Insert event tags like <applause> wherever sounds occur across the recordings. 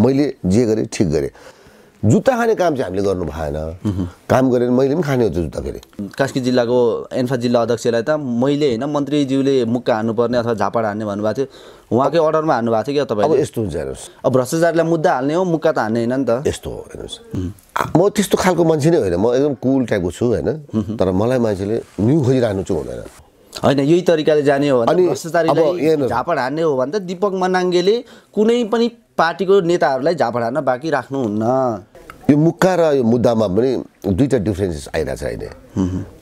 मैले जे गरेँ ठिक गरेँ। जुत्ता खाने काम चाहिँ हामीले गर्नु भएन। काम गरेर मैले पनि खाने हो त्यो जुत्ता फेरि। कास्की जिल्लाको एन्फा जिल्ला अध्यक्षलाई त मैले होइन मन्त्रीज्यूले मुक्का हान्नुपर्ने अथवा झापड हान्ने भन्नुभएको थियो। उहाँकै अर्डरमा हान्नुभएको थियो क्या अब तपाईँले यस्तो हुन्छ हेर्नुहोस्। अब भ्रष्टाचारलाई मुद्दा हाल्ने हो मुक्का त हान्ने होइन नि त। यस्तो हो हेर्नुहोस्। म त्यस्तो खालको मान्छे नै होइन। म एकदम कुल टाइपको छु होइन। तर मलाई मान्छेले न्यु खोजिरहनु चाहिँ हुँदैन। होइन यही तरिकाले जाने हो भने भ्रष्टाचारीलाई। झापड हान्ने हो भने त दिपक मनाङ्गेले कुनै पनि पार्टीको नेताहरूलाई झापड हान्न बाँकी राख्नुहुन्न। यो मुक्का र यो मुद्दामा पनि दुईवटा डिफ्रेन्सेस आइरहेछ अहिले।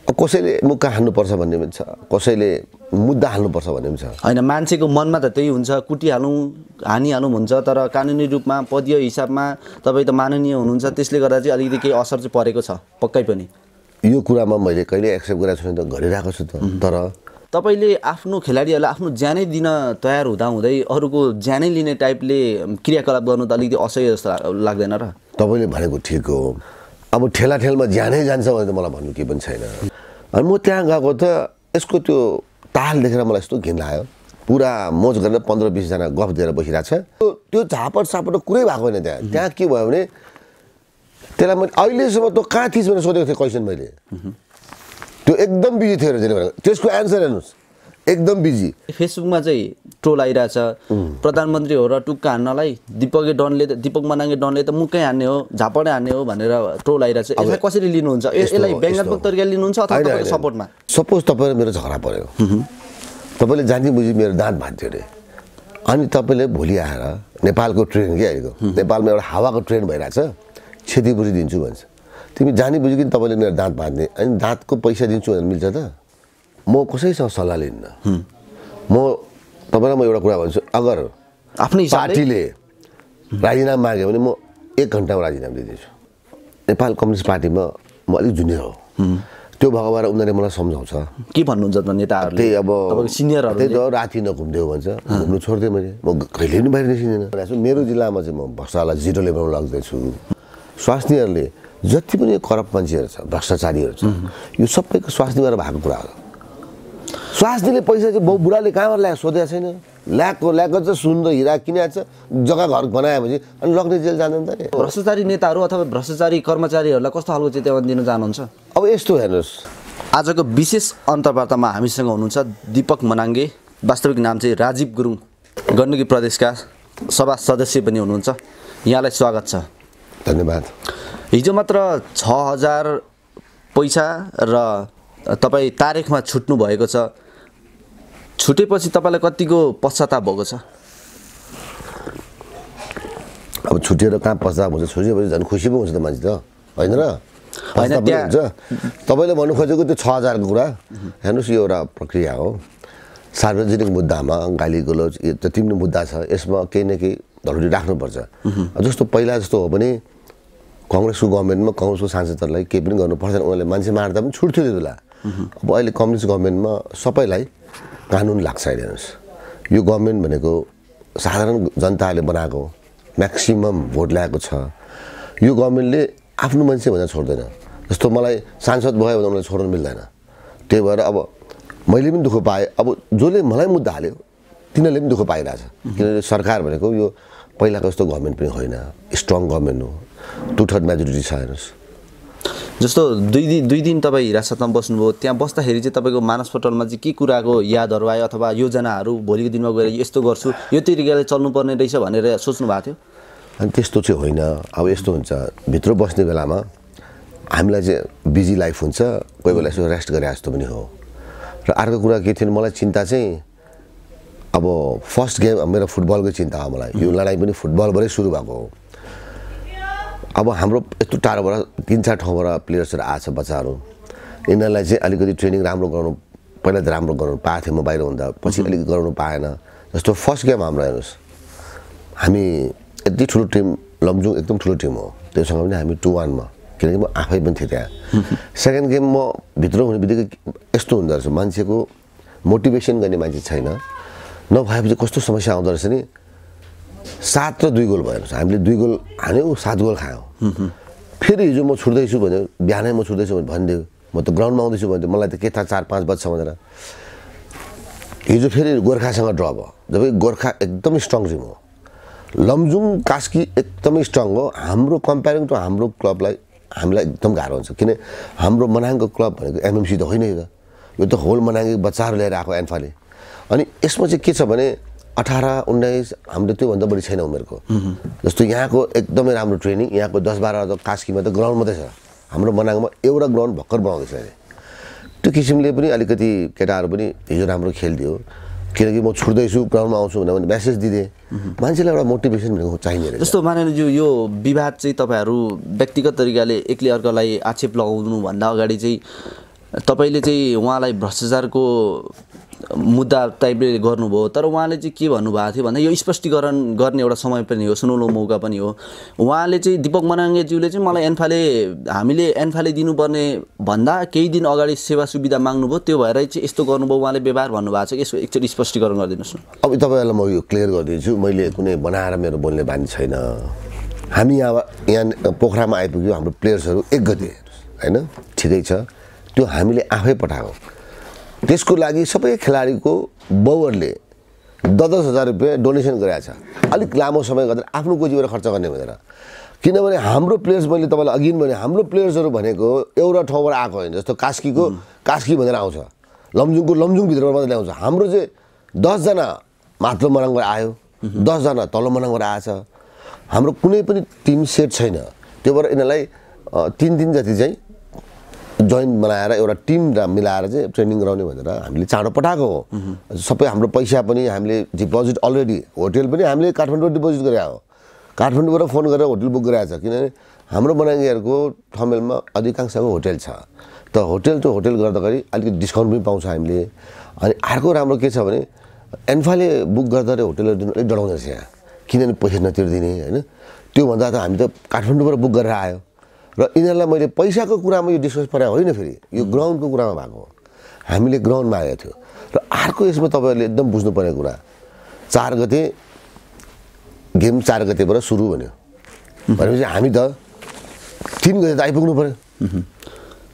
कसैले मुक्का हान्नुपर्छ भन्ने पनि छ कसैले मुद्दा हाल्नुपर्छ भन्ने पनि छ। होइन मान्छेको मनमा त त्यही हुन्छ कुटिहालौँ हानिहालौँ हुन्छ तर कानुनी रूपमा पदीय हिसाबमा तपाईँ त माननीय हुनुहुन्छ त्यसले गर्दा चाहिँ अलिकति केही असर चाहिँ परेको छ पक्कै पनि। यो कुरामा मैले कहिले एक्सेप्ट गरेको छु त गरिरहेको छु त। तर तपाईँले आफ्नो खेलाडीहरूलाई आफ्नो ज्यानै दिन तयार हुँदाहुँदै अरूको ज्यानै लिने टाइपले क्रियाकलाप गर्नु त अलिकति असह्य जस्तो लाग्दैन र? तपाईँले भनेको ठिक हो। अब ठेला ठेलमा ज्यानै जान्छ भने त मलाई भन्नु केही पनि छैन। अनि म त्यहाँ गएको त यसको त्यो ताल देखेर मलाई यस्तो घिन लाग्यो। पुरा मोज गरेर पन्ध्र बिसजना गफ दिएर बसिरहेको छ। त्यो झापट सापट कुरै भएको होइन त्यहाँ। त्यहाँ के भयो भने त्यसलाई मैले अहिलेसम्म तँ कहाँ थिइस् भनेर सोधेको थिएँ क्वेसन मैले। त्यो एकदम बिजी थियो अरे त्यसले त्यसको एन्सर हेर्नुहोस्। एकदम बिजी फेसबुकमा चाहिँ ट्रोल आइरहेछ। प्रधानमन्त्री हो र टुक्का हान्नलाई दिपके डनले त दिपक मनाङ्गे डनले त मुक्कै हान्ने हो झापडै हान्ने हो भनेर ट्रोल आइरहेछ। यसलाई कसरी लिनुहुन्छ? यसलाई व्यङ्गात्मक। तरिकाले लिनुहुन्छ अथवा। सपोर्टमा? सपोज तपाईँ र मेरो झगडा पऱ्यो। तपाईँले जानी बुझी मेरो दाँत भाँच्यो अरे। अनि तपाईँले भोलि आएर नेपालको ट्रेन के अहिलेको नेपालमा एउटा हावाको ट्रेन भइरहेछ। क्षतिपूर्ति दिन्छु भन्छ। तिमी जानी बुझिकन तपाईँले मेरो दाँत भाँच्ने अनि दाँतको पैसा दिन्छु भनेर मिल्छ त। म कसैसँग सल्लाह लिन्न? म तपाईँलाई म एउटा कुरा भन्छु अगर आफ्नै पार्टीले राजीनामा माग्यो भने म एक घन्टामा राजीनामा दिइदिन्छु नेपाल कम्युनिस्ट पार्टीमा म अलिक जुनियर हो। त्यो भएको भएर उनीहरूले मलाई सम्झाउँछ। के भन्नुहुन्छ त नेताहरूले? त्यही अब सिनियरहरू त्यही त राति नघुम्दियो भन्छ। घुम्नु छोडिदिएँ मैले। म कहिले पनि बाहिर निस्किँदैन। मेरो जिल्लामा चाहिँ म भ्रष्टाचारलाई जिरो लेभलमा लाग्दैछु। स्वास्नीहरूले जति पनि करप्ट मान्छेहरू छ भ्रष्टाचारीहरू छ यो सबैको स्वास्नीबाट भएको कुरा हो। स्वास्नीले पैसा चाहिँ बाउ बुढाले कहाँबाट ल्याएको? सोधेको छैन। ल्याएको ल्याएको चाहिँ सुन र हिरा किनेको छ जग्गा घर बनाएपछि अनि लग्ने जेल जाँदैन त भ्रष्टाचारी नेताहरू अथवा भ्रष्टाचारी कर्मचारीहरूलाई कस्तो खालको चेतावनी दिन चाहनुहुन्छ अब यस्तो हेर्नुहोस्। आजको विशेष अन्तर्वार्तामा हामीसँग हुनुहुन्छ दिपक मनाङ्गे वास्तविक नाम चाहिँ राजीव गुरुङ। गण्डकी प्रदेशका सभा सदस्य पनि हुनुहुन्छ। यहाँलाई स्वागत छ। धन्यवाद। हिजो मात्र छ हजार पैसा र तपाईँ तारिखमा छुट्नु भएको छ। छुटेपछि तपाईँलाई कतिको पश्चाताप भएको छ? अब छुट्टिएर कहाँ पश्चाताप हुन्छ? छुट्टिएपछि झन् खुसी पो हुन्छ त मान्छे त होइन र? त्यहाँ- हुन्छ। तपाईँले भन्नु खोजेको त्यो छ हजारको कुरा हेर्नुहोस् यो एउटा प्रक्रिया हो। सार्वजनिक मुद्दामा गाली गलोच यो जति पनि मुद्दा छ यसमा केही न केही धरुडी राख्नुपर्छ। जस्तो पहिला जस्तो हो भने कङ्ग्रेसको गभर्मेन्टमा कङ्ग्रेसको सांसदहरूलाई केही पनि गर्नु पर्दैन। उनीहरूले मान्छे मार्दा पनि छुट्थ्यो त्यो बेला। अब अहिले कम्युनिस्ट गभर्मेन्टमा सबैलाई कानुन लाग्छ अहिले हेर्नुहोस्। यो गभर्मेन्ट भनेको साधारण जनताले बनाएको म्याक्सिमम् भोट ल्याएको छ। यो गभर्मेन्टले आफ्नो मान्छे भनेर छोड्दैन। जस्तो मलाई सांसद भयो भने मलाई छोड्नु मिल्दैन। त्यही भएर अब मैले पनि दुःख पाएँ। अब जसले मलाई मुद्दा हाल्यो तिनीहरूले पनि दुःख पाइरहेछ। किनभने सरकार भनेको यो पहिलाको जस्तो गभर्मेन्ट पनि होइन। स्ट्रङ गभर्मेन्ट हो। टु थर्ड मेजोरिटी छ हेर्नुहोस् जस्तो दुई दिन दुई दिन तपाईँ हिरासतमा बस्नुभयो त्यहाँ बस्दाखेरि चाहिँ तपाईँको मानसपटलमा चाहिँ के कुराको यादहरू आयो अथवा योजनाहरू भोलिको दिनमा गएर यस्तो गर्छु यो तरिकाले चल्नुपर्ने रहेछ भनेर सोच्नु भएको थियो? अनि त्यस्तो चाहिँ होइन। अब यस्तो हुन्छ भित्र बस्ने बेलामा हामीलाई चाहिँ बिजी लाइफ हुन्छ कोही बेला यसो रेस्ट गरे जस्तो पनि हो। र अर्को कुरा के थियो भने मलाई चिन्ता चाहिँ अब फर्स्ट गेम मेरो फुटबलकै चिन्ता हो मलाई। यो लडाइँ पनि फुटबलबाटै सुरु भएको हो। अब हाम्रो यस्तो टाढोबाट तिन चार ठाउँबाट प्लेयर्सहरू आएको छ बच्चाहरू। यिनीहरूलाई चाहिँ अलिकति ट्रेनिङ राम्रो गराउनु पहिला त राम्रो गराउनु पाएको थिएँ म बाहिर हुँदा पछि अलिक गराउनु पाएन। जस्तो फर्स्ट गेम हाम्रो हेर्नुहोस्। हामी यति ठुलो टिम लमजुङ एकदम ठुलो टिम हो। त्योसँग पनि हामी टु वानमा किनकि म आफै पनि थिएँ त्यहाँ। <laughs> सेकेन्ड गेम म भित्र हुने बित्तिकै यस्तो हुँदो रहेछ। मान्छेको मोटिभेसन गर्ने मान्छे छैन। नभएपछि कस्तो समस्या आउँदो रहेछ नि? सात र दुई गोल हेर्नुहोस् हामीले दुई गोल हान्यौँ सात गोल खायौँ। फेरि हिजो म छुट्दैछु भन्यो बिहानै म छुट्दैछु भने भनिदियो म त ग्राउन्डमा आउँदैछु भन्यो मलाई त के थाहा चार पाँच बज्छ भनेर। हिजो फेरि गोर्खासँग ड्र भयो। जब गोर्खा एकदम स्ट्रङ टिम हो। लमजुङ कास्की एकदमै स्ट्रङ हो। हाम्रो कम्पेरिङ टु हाम्रो क्लबलाई हामीलाई एकदम गाह्रो हुन्छ। किन? हाम्रो मनाङको क्लब भनेको एमएमसी त होइन यो त। यो त होल मनाङको बच्चाहरू लिएर आएको एन्फाले अनि यसमा चाहिँ के छ भने अठार उन्नाइस हाम्रो त्योभन्दा बढी छैन उमेरको। जस्तो यहाँको एकदमै राम्रो ट्रेनिङ यहाँको दस बाह्र कास्कीमा त ग्राउन्ड मात्रै छ। हाम्रो मनाङमा एउटा ग्राउन्ड भर्खर बनाउँदैछ अहिले। त्यो किसिमले पनि अलिकति केटाहरू पनि हिजो राम्रो खेलिदियो किनकि म छुट्दैछु ग्राउन्डमा आउँछु भनेर म्यासेज दिँदै। मान्छेलाई एउटा मोटिभेसन भनेको चाहिने रहेछ। जस्तो मानेर यो यो विवाद चाहिँ तपाईँहरू व्यक्तिगत तरिकाले एक्लै अर्कालाई आक्षेप लगाउनुभन्दा अगाडि चाहिँ तपाईँले चाहिँ उहाँलाई भ्रष्टाचारको मुद्दा टाइपले गर्नुभयो तर उहाँले चाहिँ के भन्नुभएको थियो भन्दा यो स्पष्टीकरण गर्ने एउटा समय पनि हो सुनौलो मौका पनि हो। उहाँले चाहिँ दिपक मनाङ्गेज्यूले चाहिँ मलाई एन्फाले हामीले एन्फाले दिनुपर्ने भन्दा केही दिन अगाडि सेवा सुविधा माग्नुभयो त्यो भएर चाहिँ यस्तो गर्नुभयो उहाँले व्यवहार भन्नुभएको छ। कि यसो एकचोटि स्पष्टीकरण गरिदिनुहोस् न। अब तपाईँहरूलाई म यो क्लियर गरिदिन्छु मैले कुनै बनाएर मेरो बोल्ने बानी छैन। हामी यहाँ यहाँ पोखरामा आइपुग्यो हाम्रो प्लेयर्सहरू एक गते होइन? ठिकै छ। त्यो हामीले आफै पठाएको। त्यसको लागि सबै खेलाडीको बाउहरूले दस दस हजार रुपियाँ डोनेसन गरेको छ। अलिक लामो समय गर्दा आफ्नो गोजीबाट खर्च गर्ने भनेर। किनभने हाम्रो प्लेयर्स मैले तपाईँलाई अघि भने हाम्रो प्लेयर्सहरू भनेको एउटा ठाउँबाट आएको होइन जस्तो कास्कीको कास्की भनेर आउँछ। लमजुङको लमजुङभित्रबाट मात्रै ल्याउँछ हाम्रो चाहिँ दसजना माथिल्लो मनाङबाट आयो। दसजना तल्लो मनाङबाट आएछ। हाम्रो कुनै पनि टिम सेट छैन। त्यो भएर यिनीहरूलाई तिन दिन जति चाहिँ जोइन बनाएर एउटा टिम मिलाएर चाहिँ ट्रेनिङ गराउने भनेर हामीले चाँडो पठाएको हो। सबै हाम्रो पैसा पनि हामीले डिपोजिट अलरेडी होटेल पनि हामीले काठमाडौँ डिपोजिट गरे हो। काठमाडौँबाट फोन गरेर होटल बुक गराएको छ। किनभने हाम्रो बनाङ्गेहरूको ठमेलमा अधिकांशको होटेल छ। त होटेल टु होटेल गर्दाखेरि अलिकति डिस्काउन्ट पनि पाउँछ हामीले। अनि अर्को राम्रो के छ भने एन्फाले बुक गर्दाखेरि होटेलहरू दिनु अलिक डराउँदो रहेछ यहाँ। किनभने पैसा नतिर्दिने होइन? त्योभन्दा त हामी त काठमाडौँबाट बुक गरेर आयो। र यिनीहरूलाई मैले पैसाको कुरामा यो डिस्कस परे होइन फेरि? यो ग्राउन्डको कुरामा भएको हो। हामीले ग्राउन्डमा आएको थियो। र अर्को यसमा तपाईँहरूले एकदम बुझ्नुपर्ने कुरा चार गते गेम चार गतेबाट सुरु भन्यो भनेपछि हामी त तिन गते त आइपुग्नु पऱ्यो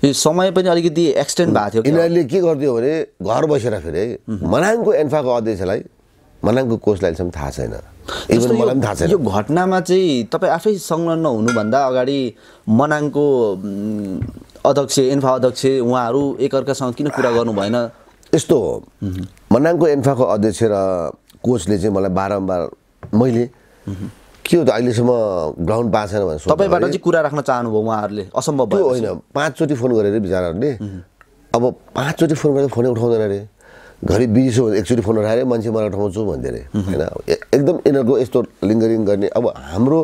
यो समय पनि अलिकति एक्सटेन्ड भएको थियो यिनीहरूले के गरिदियो भने घर बसेर फेरि मनाङको एन्फाको अध्यक्षलाई मनाङको कोचलाई अहिलेसम्म थाहा छैन। इभन मलाई पनि थाहा छैन। यो घटनामा चाहिँ तपाईँ आफै संलग्न हुनुभन्दा अगाडि मनाङको अध्यक्ष एन्फा अध्यक्ष उहाँहरू एकअर्कासँग किन कुरा गर्नु भएन? यस्तो हो। मनाङको एन्फाको अध्यक्ष र कोचले चाहिँ मलाई बारम्बार मैले? के हो त अहिलेसम्म ग्राउन्ड पाएको छैन भनेर तपाईँबाट चाहिँ कुरा राख्न चाहनुभयो उहाँहरूले? असम्भव भयो होइन पाँचचोटि फोन गरेर बिचराहरूले। अब पाँचचोटि फोन गरेर फोनै उठाउँदैन अरे। घरि बिजी छु भने एकचोटि फोन उठाएर मान्छे मलाई उठाउँछु भन्दै अरे होइन एकदम यिनीहरूको यस्तो लिङ्गरिङ गर्ने। अब हाम्रो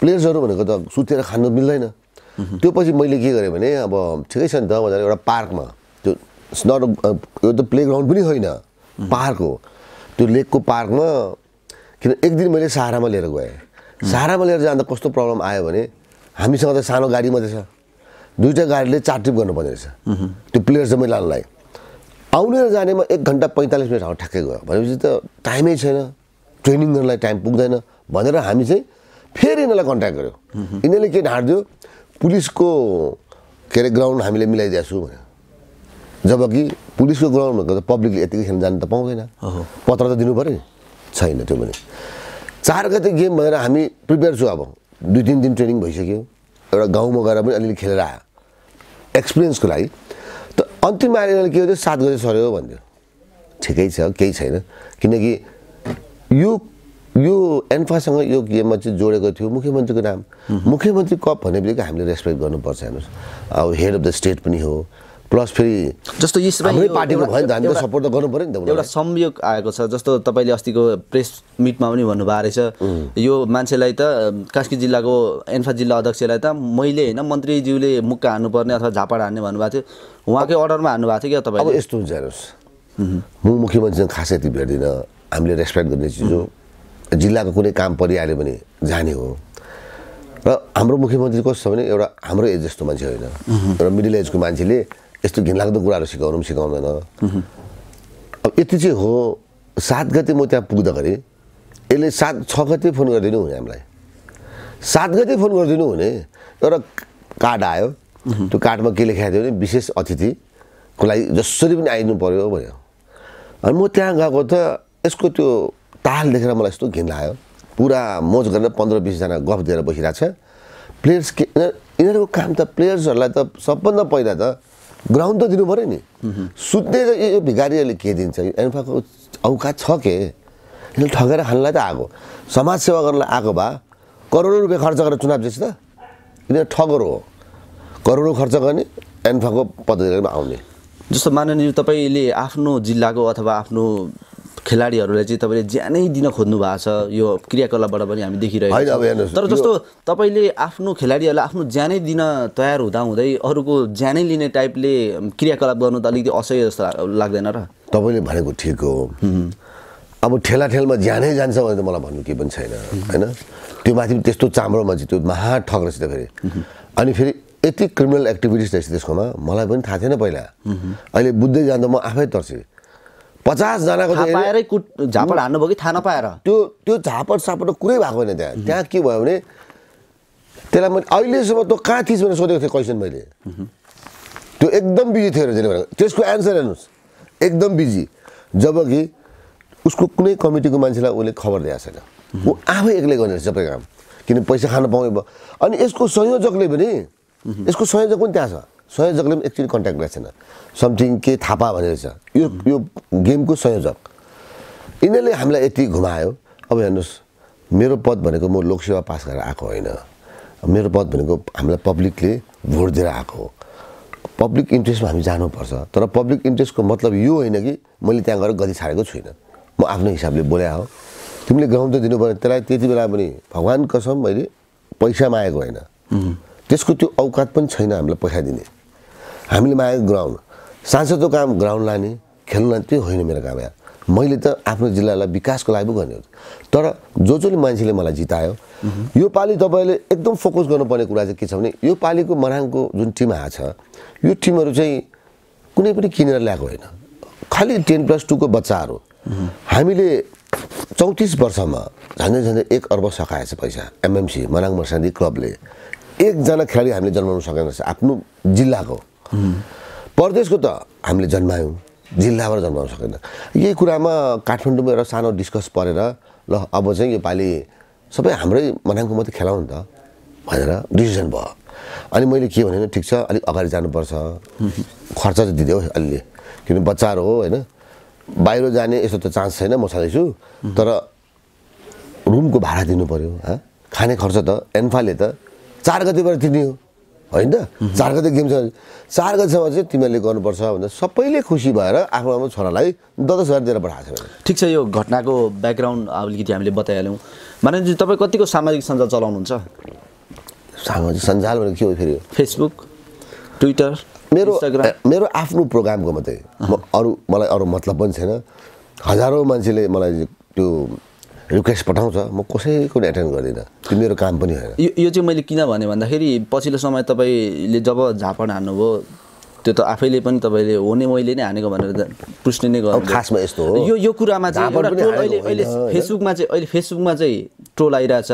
प्लेयर्सहरू भनेको त सुतेर खानु मिल्दैन। त्यो पछि मैले के गरेँ भने अब ठिकै छ नि त भनेर एउटा पार्कमा त्यो नट यो त प्ले ग्राउन्ड पनि होइन पार्क हो। त्यो लेकको पार्कमा किन एक दिन मैले सहारामा लिएर गएँ। सहारामा लिएर जाँदा कस्तो प्रब्लम आयो भने हामीसँग त सानो गाडी मात्रै छ। दुईवटा गाडीले चार ट्रिप गर्नुपर्ने रहेछ। त्यो प्लेयर जम्मै लानलाई। आउने र जानेमा एक घन्टा पैँतालिस मिनट हावा ठ्याक्कै गयो। भनेपछि त टाइमै छैन। ट्रेनिङ गर्नलाई टाइम पुग्दैन। भनेर हामी चाहिँ फेरि यिनीहरूलाई कन्ट्याक्ट गऱ्यो यिनीहरूले के ढाँटिदियो पुलिसको के अरे ग्राउन्ड हामीले मिलाइदिएको छु भन्यो। जबकि पुलिसको ग्राउन्ड भनेको त पब्लिकले यतिकै खेल्न जानु त पाउँदैन। पत्र त दिनु पऱ्यो नि छैन त्यो पनि। चार गते गेम भनेर हामी प्रिपेयर छु अब। दुई तिन दिन ट्रेनिङ भइसक्यो। एउटा गाउँमा गएर पनि अलिअलि खेलेर आयो। एक्सपिरियन्सको लागि। अन्तिम आएर के भन्थ्यो सात गते सर्यो भन्थ्यो ठिकै छ केही छैन। किनकि यो यो एन्फासँग यो गेममा चाहिँ जोडेको थियो मुख्यमन्त्रीको नाम। मुख्यमन्त्री कप भने बित्तिकै हामीले रेस्पेक्ट गर्नुपर्छ हेर्नुहोस्। अब हेड अफ द स्टेट पनि हो। प्लस फेरि जस्तो हाम्रै पार्टीको भयो नि त हामीले सपोर्ट त गर्नु पऱ्यो नि त एउटा। संयोग आएको छ जस्तो तपाईँले अस्तिको प्रेस मिटमा पनि भन्नुभएको रहेछ। यो मान्छेलाई त कास्की जिल्लाको एन्फा जिल्ला अध्यक्षलाई त मैले होइन मन्त्रीज्यूले मुक्का हान्नुपर्ने अथवा झापड हान्ने भन्नुभएको थियो। उहाँकै अर्डरमा हान्नुभएको थियो क्या अब तपाईँले? यस्तो हुन्छ हेर्नुहोस्। म मुख्यमन्त्रीसँग खासै यति भेट्दिनँ। हामीले रेस्पेक्ट गर्ने चिज। हो जिल्लाको कुनै काम परिहाल्यो भने जाने हो। र हाम्रो मुख्यमन्त्री कस्तो छ भने एउटा हाम्रो एज जस्तो मान्छे होइन। एउटा मिडल एजको मान्छेले यस्तो घिनलाग्दो कुराहरू सिकाउनु पनि सिकाउँदैन। अब यति चाहिँ हो सात गते म त्यहाँ पुग्दाखेरि यसले सात छ गते फोन गरिदिनु हुने हामीलाई। सात गते फोन गरिदिनु हुने एउटा कार्ड आयो। त्यो कार्डमा के लेखाएको थियो भने विशेष अतिथिको लागि जसरी पनि आइनु पऱ्यो भन्यो। अनि म त्यहाँ गएको त यसको त्यो ताल देखेर मलाई यस्तो घिन लाग्यो। पुरा मोज गरेर पन्ध्र बिसजना गफ दिएर बसिरहेको छ। प्लेयर्स के यिनीहरू- यिनीहरूको काम त प्लेयर्सहरूलाई त सबभन्दा पहिला त ग्राउन्ड त दिनु पऱ्यो नि। सुत्ने यो भिखारीहरूले के दिन्छ? यो एन्फाको औकात छ के? यिनीहरू ठगेर खानलाई त आएको समाजसेवा गर्नलाई आएको भए करोडौँ रुपियाँ खर्च गरेर चुनाव जित्छ त। यिनीहरू ठगर हो। करोडौँ खर्च गर्ने एन्फाको पद्धतिमा आउने। जस्तो माननीय तपाईँले आफ्नो जिल्लाको अथवा आफ्नो खेलाडीहरूलाई चाहिँ तपाईँले ज्यानै दिन खोज्नु भएको छ यो क्रियाकलापबाट पनि हामी देखिरहेको छौँ। तर जस्तो तपाईँले आफ्नो खेलाडीहरूलाई आफ्नो ज्यानै दिन तयार हुँदा हुँदै अरूको ज्यानै लिने टाइपले क्रियाकलाप गर्नु त अलिकति असह्य जस्तो लाग्दैन र। तपाईँले भनेको ठिक हो। अब ठेला ठेलमा ज्यानै जान्छ भने त मलाई भन्नु केही पनि छैन होइन? त्यो माथि त्यस्तो चाम्रो मान्छे त्यो महा ठग रहेछ त फेरि अनि फेरि यति क्रिमिनल एक्टिभिटिज रहेछ त्यसकोमा मलाई पनि थाहा थिएन पहिला। अहिले बुझ्दै जाँदा म आफै तर्सेँ। पचासजनाको पाएरै कुट झापड हान्नुभयो कि थाहा नपाएर? त्यो त्यो झापट सापट कुरै भएको होइन त्यहाँ। त्यहाँ के भयो भने त्यसलाई मैले अहिलेसम्म त कहाँ थिइस् भनेर सोधेको थिएँ क्वेसन मैले। त्यो एकदम बिजी थियो भनेको त्यसको एन्सर हेर्नुहोस्। एकदम बिजी। जब कि उसको कुनै कमिटीको मान्छेलाई उसले खबर दिएको छैन। ऊ आफै एक्लै गर्ने रहेछ सबै काम। किन पैसा खान पाउने भयो अनि यसको संयोजकले पनि यसको संयोजक पनि त्यहाँ छ। संयोजकले पनि एकचोटि कन्ट्याक्ट गरेको छैन समथिङ के थापा भनेर छ यो यो गेमको संयोजक यिनीहरूले हामीलाई यति घुमायो अब हेर्नुहोस् मेरो पद भनेको म लोकसेवा पास गरेर आएको होइन मेरो पद भनेको हामीलाई पब्लिकले भोट दिएर आएको हो पब्लिक इन्ट्रेस्टमा हामी जानुपर्छ तर पब्लिक इन्ट्रेस्टको मतलब यो होइन कि मैले त्यहाँ गएर गति छाडेको छुइनँ म आफ्नो हिसाबले बोल्या हो तिमीले ग्राउन्ड त दिनु पऱ्यो त्यसलाई त्यति बेला पनि भगवान् कसम मैले पैसा मागेको होइन त्यसको त्यो औकात पनि छैन हामीलाई पैसा दिने हामीले मागेको ग्राउन्ड सांसदको काम ग्राउन्ड लाने खेल्नु लाने त्यो होइन मेरो काम यहाँ मैले त आफ्नो जिल्लालाई विकासको लागि पो गर्ने हो। तर जो जसले मान्छेले मलाई जितायो यो पालि तपाईँले एकदम फोकस गर्नुपर्ने कुरा चाहिँ के छ भने यो पालिको मराङको जुन टिम आएको छ यो टिमहरू चाहिँ कुनै पनि किनेर ल्याएको होइन। खालि टेन प्लस टूको बच्चाहरू। हामीले चौतिस वर्षमा झन्डै झन्डै एक अर्ब सकाएछ पैसा एमएमसी मराङ मर्सादी क्लबले। एकजना खेलाडी हामीले जन्माउन सकेन रहेछ आफ्नो जिल्लाको। परदेशको त हामीले जन्मायौँ जिल्लाबाट जन्माउन सकेन। यही कुरामा काठमाडौँमा एउटा सानो डिस्कस परेर ल अब चाहिँ योपालि सबै हाम्रै मनाङको मात्रै खेलाउँ नि त भनेर डिसिजन भयो। अनि मैले के भने ठिक छ अलिक अगाडि जानुपर्छ। खर्च चाहिँ दिँदै अलिअलि किन बच्चाहरू हो होइन। बाहिर जाने यस्तो त चान्स छैन म छँदैछु। तर रुमको भाडा दिनु पऱ्यो खाने खर्च त एन्फाले त चार गतिबाट तिर्ने हो। होइन? चार गते गेम छ। चार गतिसम्म चाहिँ तिमीहरूले गर्नुपर्छ भन्दा सबैले खुसी भएर आफ्नो आफ्नो छोरालाई दस दस हजार दिएर पठाएको छ ठिक छ यो घटनाको ब्याकग्राउन्ड अलिकति हामीले बताइहाल्यौँ माननीयजी तपाईँ कतिको सामाजिक सञ्जाल चलाउनुहुन्छ? सामाजिक सञ्जाल भनेको के हो फेरि? फेसबुक ट्विटर मेरो मेरो आफ्नो प्रोग्रामको मात्रै। म अरू मलाई अरू मतलब पनि छैन। हजारौँ मान्छेले मलाई त्यो रिक्वेस्ट पठाउँछ म कसैको पनि एटेन्ड गर्दिनँ। त्यो मेरो काम पनि होइन। यो चाहिँ मैले किन भने भन्दाखेरि पछिल्लो समय तपाईँले जब झापड हान्नुभयो त्यो त आफैले पनि तपाईँले हो नै मैले नै हानेको भनेर पुष्टि नै गर्नु खासमा यस्तो हो। यो यो कुरामा चाहिँ अहिले अहिले? फेसबुकमा चाहिँ अहिले फेसबुकमा चाहिँ ट्रोल आइरहेछ।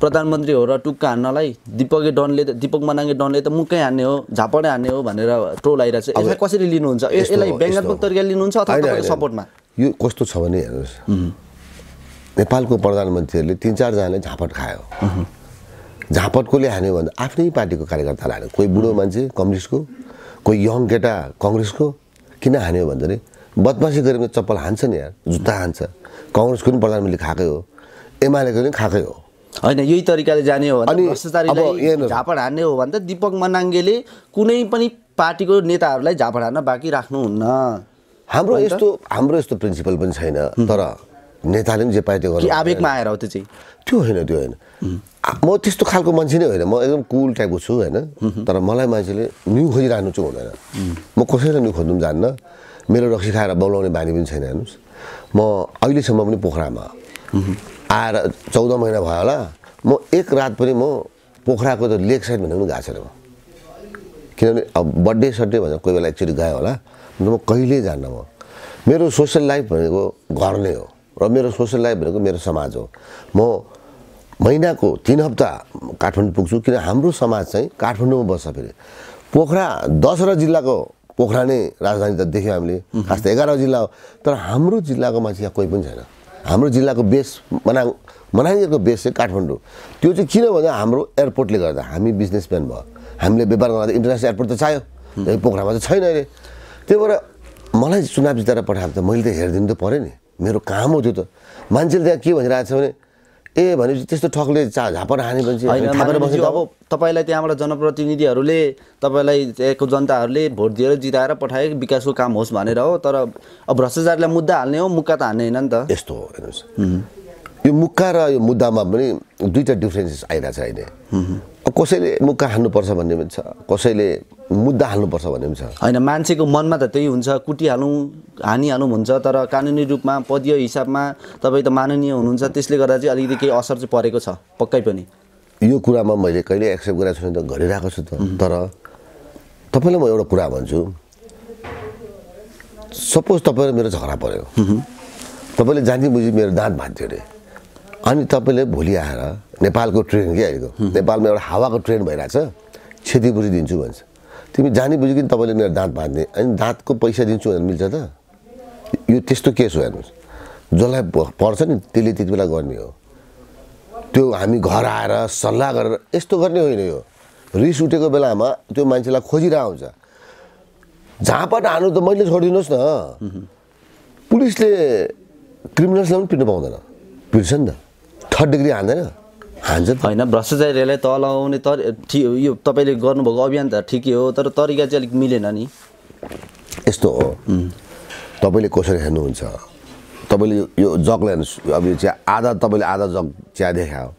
प्रधानमन्त्री हो र टुक्का हान्नलाई दिपके डनले त दिपक मनाङ्गे डनले त मुक्कै हान्ने हो झापडै हान्ने हो भनेर ट्रोल आइरहेछ। यसलाई कसरी लिनुहुन्छ? यसलाई व्यङ्गात्मक। तरिकाले लिनुहुन्छ अथवा। सपोर्टमा? यो कस्तो छ भने हेर्नुहोस्। नेपालको प्रधानमन्त्रीहरूले तिन चारजनाले झापट खायो। झापटकोले हान्यो भन्दा आफ्नै पार्टीको कार्यकर्ताले हान्यो। कोही बुढो मान्छे कम्युनिस्टको कोही यङ केटा कङ्ग्रेसको किन हान्यो भन्दाखेरि बदमासी गऱ्यो भने चप्पल हान्छ नि यार जुत्ता हान्छ। कङ्ग्रेसको पनि प्रधानमन्त्री खाएकै हो एमालेको पनि खाएकै हो। होइन यही तरिकाले जाने हो अनि। झापड हान्ने हो भने त दिपक मनाङ्गेले कुनै पनि पार्टीको नेताहरूलाई झापड हान्न बाँकी राख्नुहुन्न। हाम्रो यस्तो हाम्रो यस्तो प्रिन्सिपल पनि छैन तर नेताले पनि जे पायो त्यो कि गर्नु। आवेगमा आएर हो त्यो चाहिँ। त्यो होइन त्यो होइन। म त्यस्तो खालको मान्छे नै होइन। म एकदम कुल टाइपको छु होइन। तर मलाई मान्छेले न्यु खोजिरहनु चाहिँ हुँदैन। म कसैलाई न्यु खोज्नु पनि जान्न। मेरो रक्सी खाएर बोलाउने बानी पनि छैन हेर्नुहोस्। म अहिलेसम्म पनि पोखरामा। आएर चौध महिना भयो होला। म एक रात पनि म पोखराको त लेक साइड भन्ने पनि गएको छैन म। किनभने अब बर्थडे सड्डे भनेर कोही बेला एकचोटि गयो होला। म कहिल्यै जान्न म? मेरो सोसियल लाइफ भनेको घर नै हो। र मेरो सोसियल लाइफ भनेको मेरो समाज हो। म महिनाको तिन हप्ता काठमाडौँ पुग्छु किन हाम्रो समाज चाहिँ काठमाडौँमा बस्छ फेरि। पोखरा दसवटा जिल्लाको पोखरा नै राजधानी त देख्यौँ हामीले खास त एघार जिल्ला हो। तर हाम्रो जिल्लाको मान्छे यहाँ कोही पनि छैन। हाम्रो जिल्लाको बेस मनाङ मनाङको बेस चाहिँ काठमाडौँ। त्यो चाहिँ किन भन्दा हाम्रो एयरपोर्टले गर्दा हामी बिजनेसम्यान भयो। हामीले व्यापार गर्दा इन्टरनेसनल एयरपोर्ट त चाहियो। पोखरामा त छैन अहिले। त्यही भएर मलाई चुनाव जिताएर पठाएको त मैले त हेरिदिनु त पऱ्यो नि। मेरो काम हो त्यो त। मान्छेले त्यहाँ के भनिरहेको छ भने ए भनेपछि त्यस्तो ठगले चा झापर हाने भनेपछि अब तपाईँलाई त्यहाँबाट जनप्रतिनिधिहरूले तपाईँलाई त्यहाँको जनताहरूले भोट दिएर जिताएर पठाए विकासको काम होस् भनेर हो तर अब भ्रष्टाचारलाई मुद्दा हाल्ने हो मुक्का त हाल्ने होइन नि त। यस्तो हो हेर्नुहोस्। यो मुक्का र यो मुद्दामा पनि दुईवटा डिफ्रेन्सेस आइरहेछ अहिले। अब कसैले मुक्का हाल्नुपर्छ भन्ने पनि छ कसैले मुद्दा हाल्नुपर्छ भन्ने पनि छ होइन मान्छेको मनमा त त्यही हुन्छ कुटिहालौँ हानिहालौँ हुन्छ तर कानुनी रूपमा पदीय हिसाबमा तपाईँ त माननीय हुनुहुन्छ त्यसले गर्दा चाहिँ अलिकति केही असर चाहिँ परेको छ पक्कै पनि। यो कुरामा मैले कहिले एक्सेप्ट गरेको छु त गरिरहेको छु त। तर तपाईँलाई म एउटा कुरा भन्छु। सपोज तपाईँ मेरो झगडा पऱ्यो तपाईँले जानी बुझी मेरो दाँत भाँच्यो अरे। अनि तपाईँले भोलि आएर नेपालको ट्रेन के अहिलेको नेपालमा एउटा हावाको ट्रेन भइरहेछ। क्षतिपूर्ति दिन्छु भन्छ। तिमी जानी बुझिकन तपाईँले मेरो दाँत भाँच्ने अनि दाँतको पैसा दिन्छु भनेर मिल्छ त? यो त्यस्तो केस हो हेर्नुहोस्। जसलाई पर्छ नि त्यसले त्यति बेला गर्ने हो। त्यो हामी घर आएर सल्लाह गरेर यस्तो गर्ने होइन यो। रिस उठेको बेलामा त्यो मान्छेलाई खोजिरहेको हुन्छ। झाँबाट हानु त मैले छोडिदिनुहोस् न। पुलिसले क्रिमिनल्सलाई पनि पिट्नु पाउँदैन। पिट्छ नि त। थर्ड डिग्री हान्दैन। होइन भ्रष्टाचारीहरूलाई तल लगाउने तर यो तपाईँले गर्नुभएको अभियान त ठिकै हो तर तरिका चाहिँ अलिक मिलेन नि। यस्तो हो। तपाईँले कसरी हेर्नुहुन्छ? तपाईँले यो- जगलाई हेर्नुहोस् अब यो चिया आधा तपाईँले आधा जग चिया देखायो।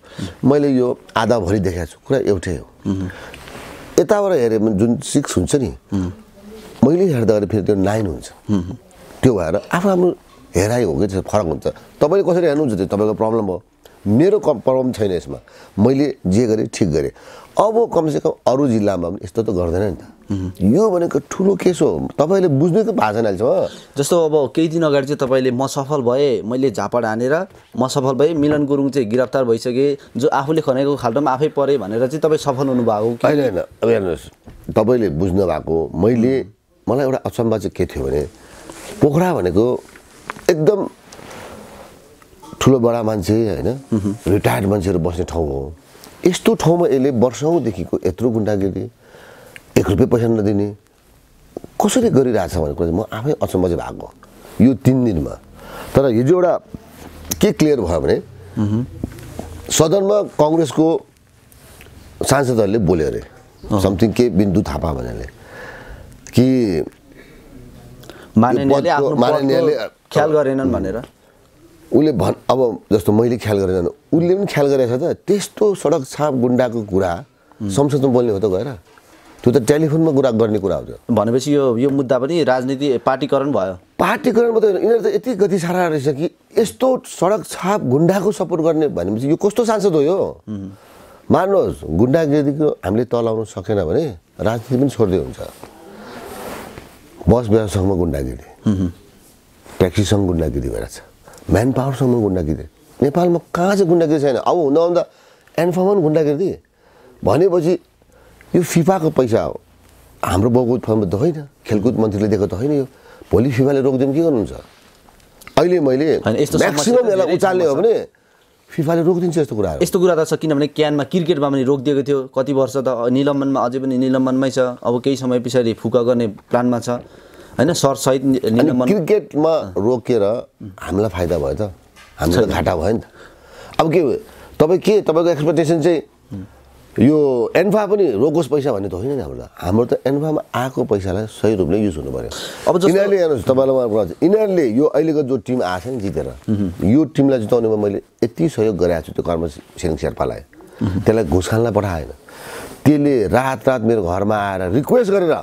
मैले यो आधाभरि देखाएको छु कुरा एउटै हो। यताबाट हेऱ्यो भने जुन सिक्स हुन्छ नि मैले हेर्दाखेरि फेरि त्यो नाइन हुन्छ। त्यो भएर आफ्नो आफ्नो हेराइ हो कि त्यो फरक हुन्छ। तपाईँले कसरी हेर्नुहुन्छ त्यो? तपाईँको प्रब्लम हो। मेरो कम प्रब्लम छैन यसमा। मैले जे गरेँ ठिक गरेँ। अब कमसेकम अरू जिल्लामा पनि यस्तो त गर्दैन नि त। यो भनेको ठुलो केस हो। तपाईँले बुझ्नै त भएको छैन अहिलेसम्म जस्तो अब केही दिन अगाडि चाहिँ तपाईँले म सफल भएँ मैले झापड हानेर म सफल भएँ मिलन गुरुङ चाहिँ गिरफ्तार भइसकेँ जो आफूले खनेको खाल्टोमा आफै परेँ भनेर चाहिँ तपाईँ सफल हुनुभएको कि? होइन होइन। अब हेर्नुहोस् तपाईँले बुझ्नु भएको मैले मलाई एउटा अचम्म चाहिँ के थियो भने पोखरा भनेको एकदम ठुलो बडा मान्छे होइन? रिटायर्ड मान्छेहरू बस्ने ठाउँ हो। यस्तो ठाउँमा यसले वर्षौँदेखिको यत्रो गुन्डागिरी एक रुपियाँ पैसा नदिने कसरी गरिरहेछ भन्ने कुरा चाहिँ म आफै अचम्म चाहिँ भएको। यो तिन दिनमा। तर हिजो एउटा के क्लियर भयो भने सदनमा कङ्ग्रेसको सांसदहरूले बोल्यो अरे। समथिङ के बिन्दु थापा भन्नाले कि माननीयले ख्याल गरेनन् भनेर। उसले भन् अब जस्तो मैले ख्याल गरेन उसले पनि ख्याल गरेछ त त्यस्तो सडक छाप गुन्डाको कुरा संसदमा बोल्ने हो त गएर। त्यो त टेलिफोनमा कुरा गर्ने कुरा हो भनेपछि यो यो मुद्दा पनि राजनीति पार्टीकरण भयो। पार्टीकरण मात्रै होइन। यिनीहरू त यति गति सारा रहेछ कि यस्तो सडक छाप गुन्डाको सपोर्ट गर्ने भनेपछि यो कस्तो सांसद हो यो? मान्नुहोस् गुन्डागिरीको हामीले तलाउनु सकेन भने राजनीति पनि छोड्दै हुन्छ। बस व्यवसायमा गुन्डागिरी ट्याक्सीसँग गुन्डागिरी भइरहेछ। म्यान पावरसँग गुन्डागिरी नेपालमा कहाँ चाहिँ गुन्डागिरी छैन अब हुँदा हुँदा एन्फामा पनि गुन्डागिरी भनेपछि यो फिफाको पैसा हो हाम्रो बहुकुत फर्म त होइन खेलकुद मन्त्रीले दिएको त होइन यो भोलि फिफाले रोकिदिनु के गर्नुहुन्छ अहिले मैले म्याक्सिमम यसलाई उचाल्ने हो भने फिफाले रोकिदिन्छ यस्तो कुराहरू यस्तो कुरा त छ किनभने क्यानमा क्रिकेटमा पनि रोकिदिएको थियो कति वर्ष त निलम्बनमा अझै पनि निलम्बनमै छ अब केही समय पछाडि फुका गर्ने प्लानमा छ होइन सरसहित क्रिकेटमा रोकेर हामीलाई फाइदा भयो त। हामीलाई घाटा भयो नि त। अब के तपाईँ के तपाईँको एक्सपेक्टेसन चाहिँ यो एन्फा पनि रोकोस् पैसा भन्ने त होइन नि हाम्रो त। हाम्रो त एन्फामा आएको पैसालाई सही रूपले युज हुनु पऱ्यो अब यिनीहरूले हेर्नुहोस् तपाईँलाई मलाई कुरा यिनीहरूले यो अहिलेको जो टिम आएको छ नि जितेर यो टिमलाई जिताउनेमा मैले यति सहयोग गरेको छु त्यो कर्म सिरिङ शेर्पालाई। त्यसलाई घुस खानलाई पठाएन। त्यसले रात रात मेरो घरमा आएर रिक्वेस्ट गरेर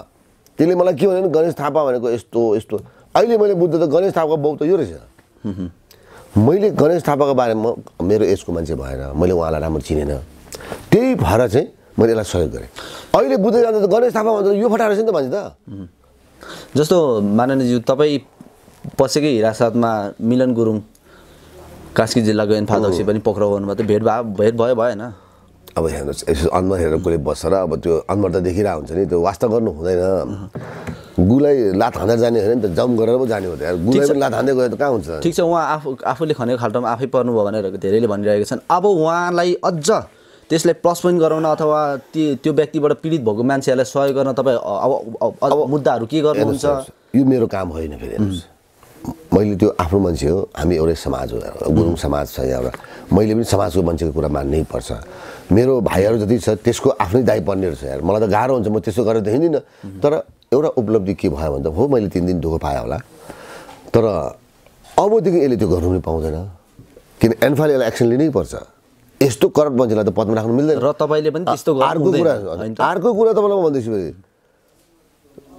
त्यसले मलाई के भने गणेश थापा भनेको यस्तो यस्तो। अहिले मैले बुझ्दा त गणेश थापाको बाउ त यो रहेछ। मैले गणेश थापाको बारेमा मेरो एजको मान्छे भएर मैले उहाँलाई राम्रो चिनेन। त्यही भएर चाहिँ मैले यसलाई सहयोग गरेँ। अहिले बुझ्दै जाँदा त गणेश थापा भन्दा यो फटा रहेछ नि त मान्छे त। जस्तो माननीयज्यू तपाईँ पसेकै हिरासतमा मिलन गुरुङ कास्की जिल्लाको एन्फा पनि पक्राउ गर्नुभयो त भेट भयो भेट भयो भएन अब हेर्नुहोस् यसो अनुहार हेरेर कसले बस्छ र अब त्यो अनुहार त देखिरहेको हुन्छ नि त्यो वास्ता गर्नु हुँदैन। गुलाई लात हान्दा जाने होइन नि त जम्प गरेर पो जाने हो त गुलाई पनि लात हान्दै गयो त कहाँ हुन्छ? ठिक छ उहाँ आफू आफूले खनेको खाल्टोमा आफै पर्नुभयो भनेर धेरैले भनिरहेका छन्। अब उहाँलाई अझ त्यसलाई प्लस पोइन्ट गराउन अथवा त्यो व्यक्तिबाट पीडित भएको मान्छेहरूलाई सहयोग गर्न तपाईँ अब मुद्दाहरू के गर्नुहुन्छ? यो मेरो काम होइन फेरि मैले त्यो आफ्नो मान्छे हो हामी एउटै समाज हो गुरुङ समाज छ एउटा। मैले पनि समाजको मान्छेको कुरा मान्नै पर्छ। मेरो भाइहरू जति छ त्यसको आफ्नै दाइ पर्नेहरू छ यार। मलाई त गाह्रो हुन्छ म त्यसो गरेर देखिँदिनँ। तर एउटा उपलब्धि के भयो भने त हो मैले तिन दिन दुःख पाएँ होला। तर अबदेखि यसले त्यो गर्नु पनि पाउँदैन। किन एन्फाले यसलाई एक्सन लिनै पर्छ। यस्तो करप्ट मान्छेलाई त पदमा राख्नु मिल्दैन। र तपाईँले पनि त्यस्तो अर्को कुरा? अर्को कुरा तपाईँलाई म भन्दैछु फेरि।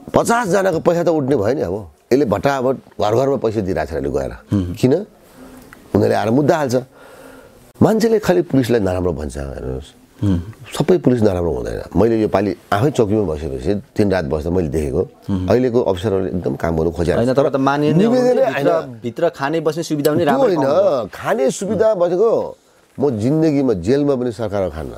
पचासजनाको पैसा त उठ्ने भयो नि अब। यसले भट्टाभट घर घरमा पैसा दिइरहेको छ अहिले गएर। किन? उनीहरूले आएर मुद्दा हाल्छ। मान्छेले खालि पुलिसलाई नराम्रो भन्छ हेर्नुहोस् सबै पुलिस नराम्रो हुँदैन। मैले यो पालि आफै चौकीमा बसेपछि तिन रात बस्दा मैले देखेको अहिलेको अफिसरहरूले एकदम काम गर्नु होइन। भित्र खाने बस्ने सुविधा पनि राम्रो होइन। खाने सुविधा भनेको म जिन्दगीमा जेलमा पनि सरकारको खान्न।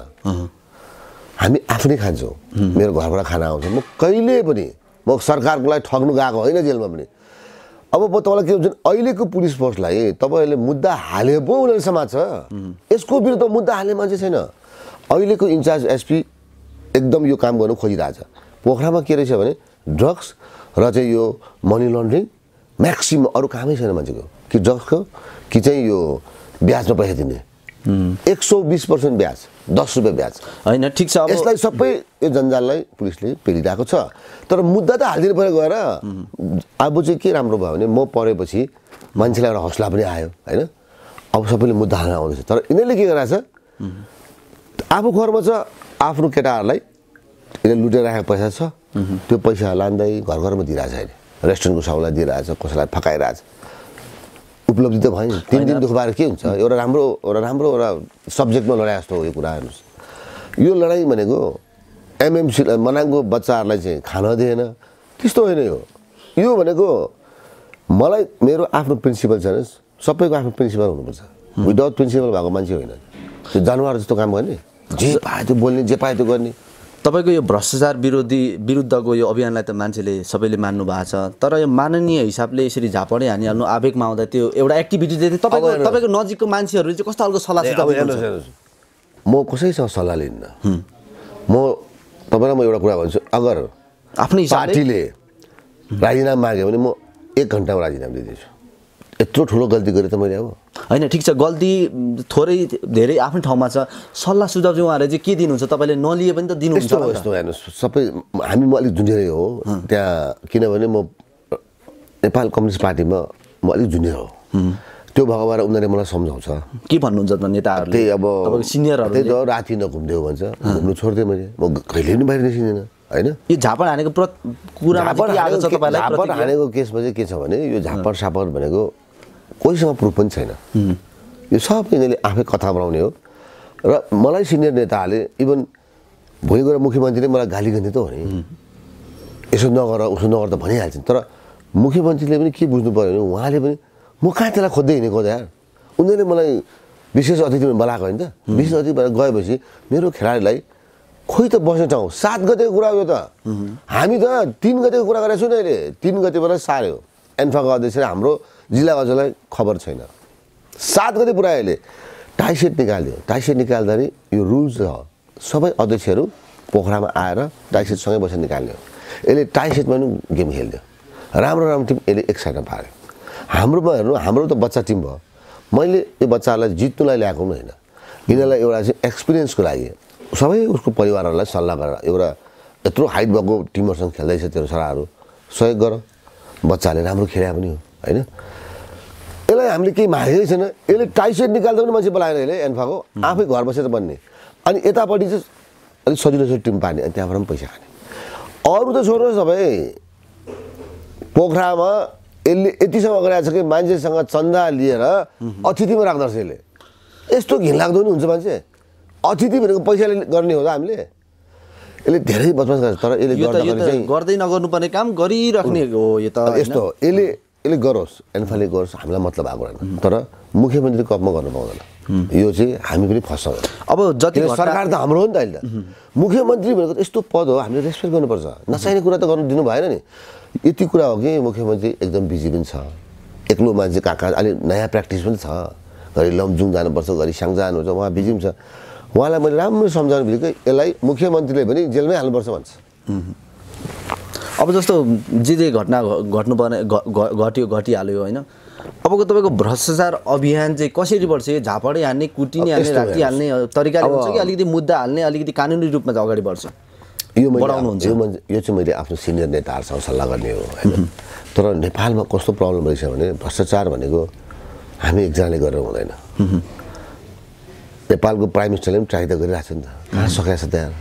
हामी आफ्नै खान्छौँ। मेरो घरबाट खाना आउँछ। म कहिले पनि म सरकारको लागि ठग्नु गएको होइन जेलमा पनि। अब म तपाईँलाई के भन्छ भने, अहिलेको पुलिस फोर्सलाई तपाईँहरूले मुद्दा हाले पो उनीहरूले समाज छ। यसको विरुद्ध मुद्दा हाल्ने मान्छे छैन। अहिलेको इन्चार्ज एसपी एकदम यो काम गर्नु खोजिरहेछ। पोखरामा के रहेछ भने ड्रग्स र चाहिँ यो मनी लन्ड्रिङ म्याक्सिमम अरू कामै छैन मान्छेको। कि ड्रग्सको कि चाहिँ यो ब्याजमा पैसा दिने। एक सौ बिस पर्सेन्ट ब्याज दस रुपियाँ ब्याज। होइन ठिक छ यसलाई सबै यो जन्जाललाई पुलिसले पेलिरहेको छ। तर मुद्दा त हालिदिनु पऱ्यो गएर अब चाहिँ के राम्रो भयो भने म परेपछि मान्छेलाई एउटा हौसला पनि आयो होइन? अब सबैले मुद्दा हाल्न आउँदैछ। तर यिनीहरूले के गरिरहेछ आफू घरमा छ आफ्नो केटाहरूलाई यसले लुटेर राखेको पैसा छ। त्यो पैसा लाँदै घर घरमा दिइरहेछ अहिले। रेस्टुरेन्टको सबैलाई दिइरहेछ कसैलाई फकाइरहेछ। उपलब्धि त भयो नि तिन दिन दुःख पाएर के हुन्छ? एउटा राम्रो एउटा राम्रो एउटा सब्जेक्टमा लडाइ जस्तो हो यो कुरा हेर्नुहोस्। यो लडाइँ भनेको एमएमसी मनाङको बच्चाहरूलाई चाहिँ खान दिएन। त्यस्तो होइन यो। यो भनेको मलाई मेरो आफ्नो प्रिन्सिपल छ हेर्नुहोस्। सबैको आफ्नो प्रिन्सिपल हुनुपर्छ। विदाउट प्रिन्सिपल भएको मान्छे होइन। त्यो जनावर जस्तो काम गर्ने। जे पायो त्यो बोल्ने जे पायो त्यो गर्ने। तपाईँको यो भ्रष्टाचार विरोधी विरुद्धको यो अभियानलाई त मान्छेले सबैले मान्नु भएको छ। तर यो माननीय हिसाबले यसरी झापडै हानिहाल्नु आवेगमा आउँदा त्यो एउटा एक्टिभिटी चाहिँ तपाईँको। तपाईँको नजिकको मान्छेहरूले चाहिँ कस्तो खालको सल्लाह हेर्नुहोस् म कसैसँग सल्लाह लिन्न? म तपाईँलाई म एउटा कुरा भन्छु। अगर आफ्नै पार्टीले राजीनामा माग्यो भने म एक घन्टामा राजीनामा दिइदिन्छु यत्रो ठुलो गल्ती गरेँ त मैले अब। होइन ठिक छ गल्ती थोरै धेरै आफ्नै ठाउँमा छ। सल्लाह सुझाव चाहिँ उहाँहरूले चाहिँ के दिनुहुन्छ? तपाईँले नलिए पनि त दिनुहुन्छ यस्तो हेर्नुहोस्। सबै हामी म अलिक जुनियरै हो। त्यहाँ किनभने म नेपाल कम्युनिस्ट पार्टीमा म अलिक जुनियर हो। त्यो भएको भएर उनीहरूले मलाई सम्झाउँछ। के भन्नुहुन्छ त नेताहरूले? त्यही अब तपाईँको त्यही त राति नघुम्दियो भन्छ। घुम्नु छोडिदिएँ मैले। म कहिले पनि बाहिर निस्किँदैन होइन? यो झापड हानेको प्र कुरामा झापड? हानेको केसमा चाहिँ के छ भने यो झापड सापड भनेको कोहीसँग प्रुफ पनि छैन। यो सब यिनीहरूले आफै कथा बनाउने हो। र मलाई सिनियर नेताहरूले इभन भोलि गएर मुख्यमन्त्रीले मलाई गाली गर्ने त हो नि। यसो नगर उसो नगर त भनिहाल्छन् तर मुख्यमन्त्रीले पनि के बुझ्नु पऱ्यो भने उहाँले पनि म कहाँ त्यसलाई खोज्दै हिँडेको त यार? उनीहरूले मलाई विशेष अतिथिमा बोलाएको होइन त। विशेष अतिथि भएर गएपछि मेरो खेलाडीलाई खोइ त बस्ने ठाउँ सात गतेको कुरा हो यो त। हामी त तिन गतेको कुरा गरेको छु नि अहिले। तिन गतेबाट सार्यो एन्फाको अध्यक्ष हाम्रो जिल्ला अध्यक्षलाई खबर छैन। सात गते पुऱ्यायो अहिले टाइसेट निकालिदियो टाइसेट निकाल्दाखेरि यो रुल्स छ सबै अध्यक्षहरू पोखरामा आएर टाइसेटसँगै बसेर निकाल्ने हो यसले टाइसेटमा पनि गेम खेलिदियो राम्रो राम्रो टिम यसले एक साइडमा पार्यो। हाम्रोमा हेर्नु हाम्रो त बच्चा टिम भयो। मैले यो बच्चाहरूलाई जित्नुलाई ल्याएको पनि होइन। यिनीहरूलाई एउटा चाहिँ एक्सपिरियन्सको लागि सबै उसको परिवारहरूलाई सल्लाह गरेर एउटा यत्रो हाइट भएको टिमहरूसँग खेल्दैछ तेरो छोराहरू। सहयोग गर। बच्चाहरूले राम्रो खेले पनि हो। होइन? यसलाई हामीले केही मागेकै छैन। यसले टाइसेट निकाल्दा पनि मान्छे बोलाएर यसले एन्फाको। आफै घर बसेर बन्ने। अनि यतापट्टि चाहिँ अलिक सजिलो सजिलो टिम पार्ने अनि त्यहाँबाट पनि पैसा खाने। अरू त छोड्नुहोस् तपाईँ पोखरामा यसले यतिसम्म गरिरहेको छ कि मान्छेसँग चन्दा लिएर अतिथिमा राख्दो रहेछ यसले। यस्तो घिनलाग्दो नि हुन्छ मान्छे। अतिथि भनेको पैसाले गर्ने हो त हामीले। यसले धेरै बदमास गर्छ तर यसले गर्दै नगर्नुपर्ने काम गरिराख्ने हो। यो त? यस्तो यसले यसले गरोस् एन्फाले गरोस् हामीलाई मतलब भएको होइन तर मुख्यमन्त्री कपमा गर्नु पाउँदैन। यो चाहिँ हामी पनि फस्छौँ अब जति सरकार त हाम्रो हो नि त अहिले त। मुख्यमन्त्री भनेको त यस्तो पद हो हामीले रेस्पेक्ट गर्नुपर्छ। नचाहिने कुरा त गर्नु दिनु भएन नि। यति कुरा हो कि मुख्यमन्त्री एकदम बिजी पनि छ। एक्लो मान्छे कहाँ कहाँ अलिक नयाँ प्र्याक्टिस पनि छ। घरि लमजुङ जानुपर्छ घरि स्याङ जानुपर्छ उहाँ बिजी पनि छ। उहाँलाई मैले राम्रो सम्झाउनु बित्तिकै यसलाई मुख्यमन्त्रीले पनि जेलमै हाल्नुपर्छ भन्छ। अब जस्तो जे जे घटना घट्नुपर्ने घट्यो घटिहाल्यो होइन। अबको तपाईँको भ्रष्टाचार अभियान चाहिँ कसरी बढ्छ? यो झापडै हान्ने कुटिने यस्तो राति हाल्ने तरिकाले हुन्छ कि अलिकति मुद्दा हाल्ने अलिकति कानुनी रूपमा चाहिँ अगाडि बढ्छ? यो बढाउनुहुन्छ। यो चाहिँ मैले आफ्नो सिनियर नेताहरूसँग सल्लाह गर्ने हो होइन। तर नेपालमा कस्तो प्रब्लम रहेछ भने भ्रष्टाचार भनेको हामी एकजनाले गरेर हुँदैन। नेपालको प्राइम मिनिस्टरले पनि ट्राई त गरिरहेको छ नि त। कहाँ सकेको छ त्यहाँ?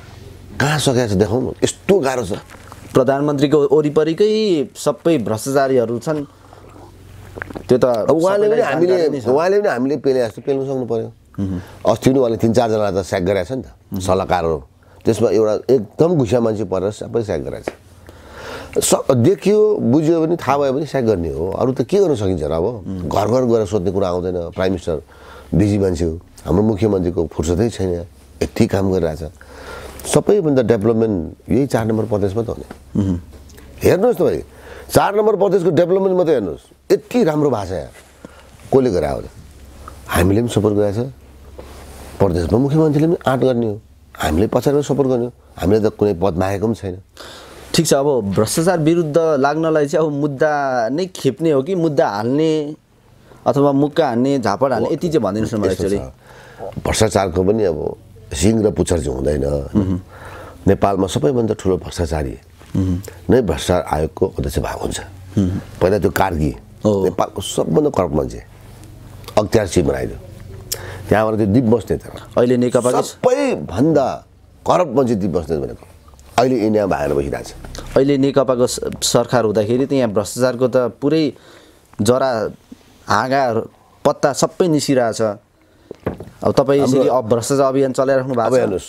कहाँ सकेको छ? देखाउनु। यस्तो गाह्रो छ। प्रधानमन्त्रीको वरिपरिकै सबै भ्रष्टाचारीहरू छन्। त्यो त उहाँले पनि हामीले। उहाँले पनि हामीले पेले जस्तो पेल्नु सक्नु पऱ्यो अस्ति पनि उहाँले तिन चारजनालाई त स्याक गराएको छ नि त। सल्लाहकारहरू। त्यसमा एउटा एकदम घुसिया मान्छे परेर सबै स्याक गराएको छ। स देखियो बुझ्यो भने थाहा भयो भने स्याक गर्ने हो। अरू त के गर्न सकिन्छ र अब? घर घर गएर सोध्ने कुरा आउँदैन। प्राइम मिनिस्टर बिजी मान्छे हो। हाम्रो मुख्यमन्त्रीको फुर्सदै छैन। यति काम गरिरहेछ। सबैभन्दा डेभलपमेन्ट यही चार नम्बर प्रदेशमा त हो नि हेर्नुहोस् तपाईँ चार नम्बर प्रदेशको डेभलपमेन्ट मात्रै हेर्नुहोस् यति राम्रो छ यहाँ। कसले गरायो त हामीले पनि सपोर्ट गरेको छ। प्रदेशमा मुख्यमन्त्रीले पनि आँट गर्ने हो। हामीले पछाडि सपोर्ट गर्ने हो। हामीले त कुनै पद मागेको पनि छैन। ठिक छ अब भ्रष्टाचार विरुद्ध लाग्नलाई चाहिँ अब मुद्दा नै खेप्ने हो कि मुद्दा हाल्ने अथवा मुक्का हान्ने झापड हाल्ने यति चाहिँ भनिदिनुहोस् न मलाई भ्रष्टाचारको पनि अब सिङ र पुच्छर चाहिँ हुँदैन नेपालमा सबैभन्दा ठुलो भ्रष्टाचारी नै भ्रष्टाचार आयोगको अध्यक्ष भएको हुन्छ। पहिला त्यो कार्की हो। नेपालको सबभन्दा करप्ट मान्छे अख्तियार सिंह बनाइदियो त्यहाँबाट त्यो दिप बस्ने अहिले नेकपाकै सबैभन्दा करप्ट मान्छे दिप बस्ने भनेको अहिले इन्डिया भागेर बसिरहेको छ अहिले नेकपाको सरकार हुँदाखेरि त यहाँ भ्रष्टाचारको त पुरै जरा हाँगा पत्ता सबै निस्किरहेछ। अब तपाईँ यसरी अब भ्रष्टाचार अभियान चलाइराख्नु भएको हेर्नुहोस्।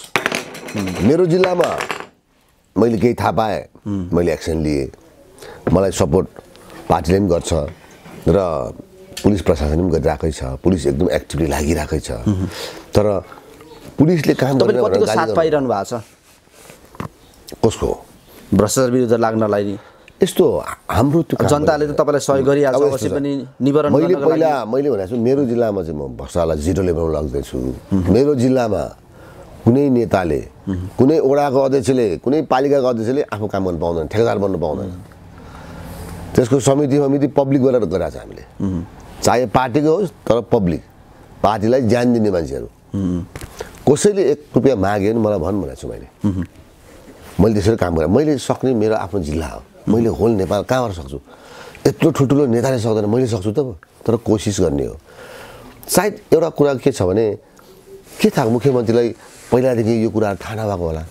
मेरो जिल्लामा मैले केही थाहा पाएँ। मैले एक्सन लिएँ। मलाई सपोर्ट पार्टीले पनि गर्छ र पुलिस प्रशासन पनि गरिरहेकै छ। पुलिस एकदम एक्टिभली लागिरहेकै छ। तर पुलिसले काम कतिको साथ पाइरहनु भएको छ? कसको? भ्रष्टाचार विरुद्ध लाग्नलाई यस्तो हाम्रो त्यो जनताले त तपाईँलाई सहयोग गरिहाल्छ अवश्य। पनि निवारण मैले पहिला मैले भनेको छु मेरो जिल्लामा चाहिँ म भ्रष्टाचारलाई जिरो लेभलमा लग्दैछु। मेरो जिल्लामा कुनै नेताले कुनै ओडाको अध्यक्षले कुनै पालिकाको अध्यक्षले आफ्नो काम गर्नु पाउँदैन ठेकेदार बन्नु पाउँदैन। त्यसको समिति समिति पब्लिकबाट गराएको छ हामीले। चाहे पार्टीको होस् तर पब्लिक। पार्टीलाई ज्यान दिने मान्छेहरू। कसैले एक रुपियाँ माग्यो भने मलाई भन् भनेको छु मैले। मैले त्यसरी काम गरेँ। मैले सक्ने मेरो आफ्नो जिल्ला हो। मैले होल नेपाल कहाँबाट सक्छु? यत्रो ठुल्ठुलो नेताले सक्दैन मैले सक्छु त तर कोसिस गर्ने हो। सायद एउटा कुरा के छ भने के थाहा मुख्यमन्त्रीलाई पहिलादेखि यो कुराहरू थाहा नभएको होला?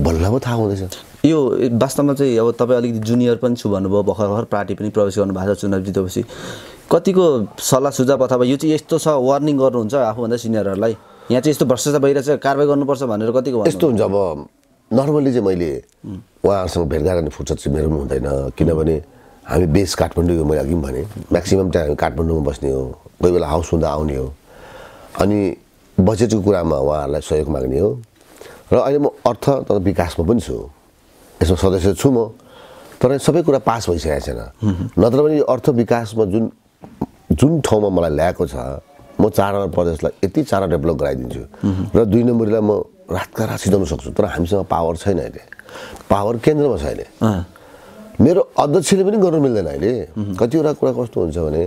बल्ल पो थाहा हुँदैछ। यो वास्तवमा चाहिँ अब तपाईँ अलिकति जुनियर पनि छु भन्नुभयो भर्खर भर्खर पार्टी पनि प्रवेश गर्नु भएको छ चुनाव जितेपछि। कतिको सल्लाह सुझाव अथवा यो चाहिँ यस्तो छ वार्निङ गर्नुहुन्छ आफूभन्दा सिनियरहरूलाई? यहाँ चाहिँ यस्तो भ्रष्टाचार भइरहेछ कारवाही गर्नुपर्छ भनेर कतिको? यस्तो हुन्छ अब नर्मल्ली चाहिँ मैले उहाँहरूसँग भेटघाट गर्ने फुर्सद चाहिँ मेरो पनि हुँदैन। किनभने हामी बेस काठमाडौँ मैले अघि पनि भने म्याक्सिमम् टाइम हामी काठमाडौँमा बस्ने हो कोही बेला हाउस हुँदा आउने हो। अनि बजेटको कुरामा उहाँहरूलाई सहयोग माग्ने हो। र अहिले म अर्थ तर विकासमा पनि छु। यसमा सदस्य छु म। तर सबै कुरा पास भइसकेको छैन। नत्र पनि यो अर्थ विकासमा जुन जुन ठाउँमा मलाई ल्याएको छ म चार नम्बर प्रदेशलाई यति चाँडो डेभलप गराइदिन्छु। र दुई नम्बरीलाई म रातका रात सिधाउन सक्छु तर हामीसँग पावर छैन अहिले। पावर केन्द्रमा छ अहिले। मेरो अध्यक्षले पनि गर्नु मिल्दैन अहिले। कतिवटा कुरा कस्तो हुन्छ भने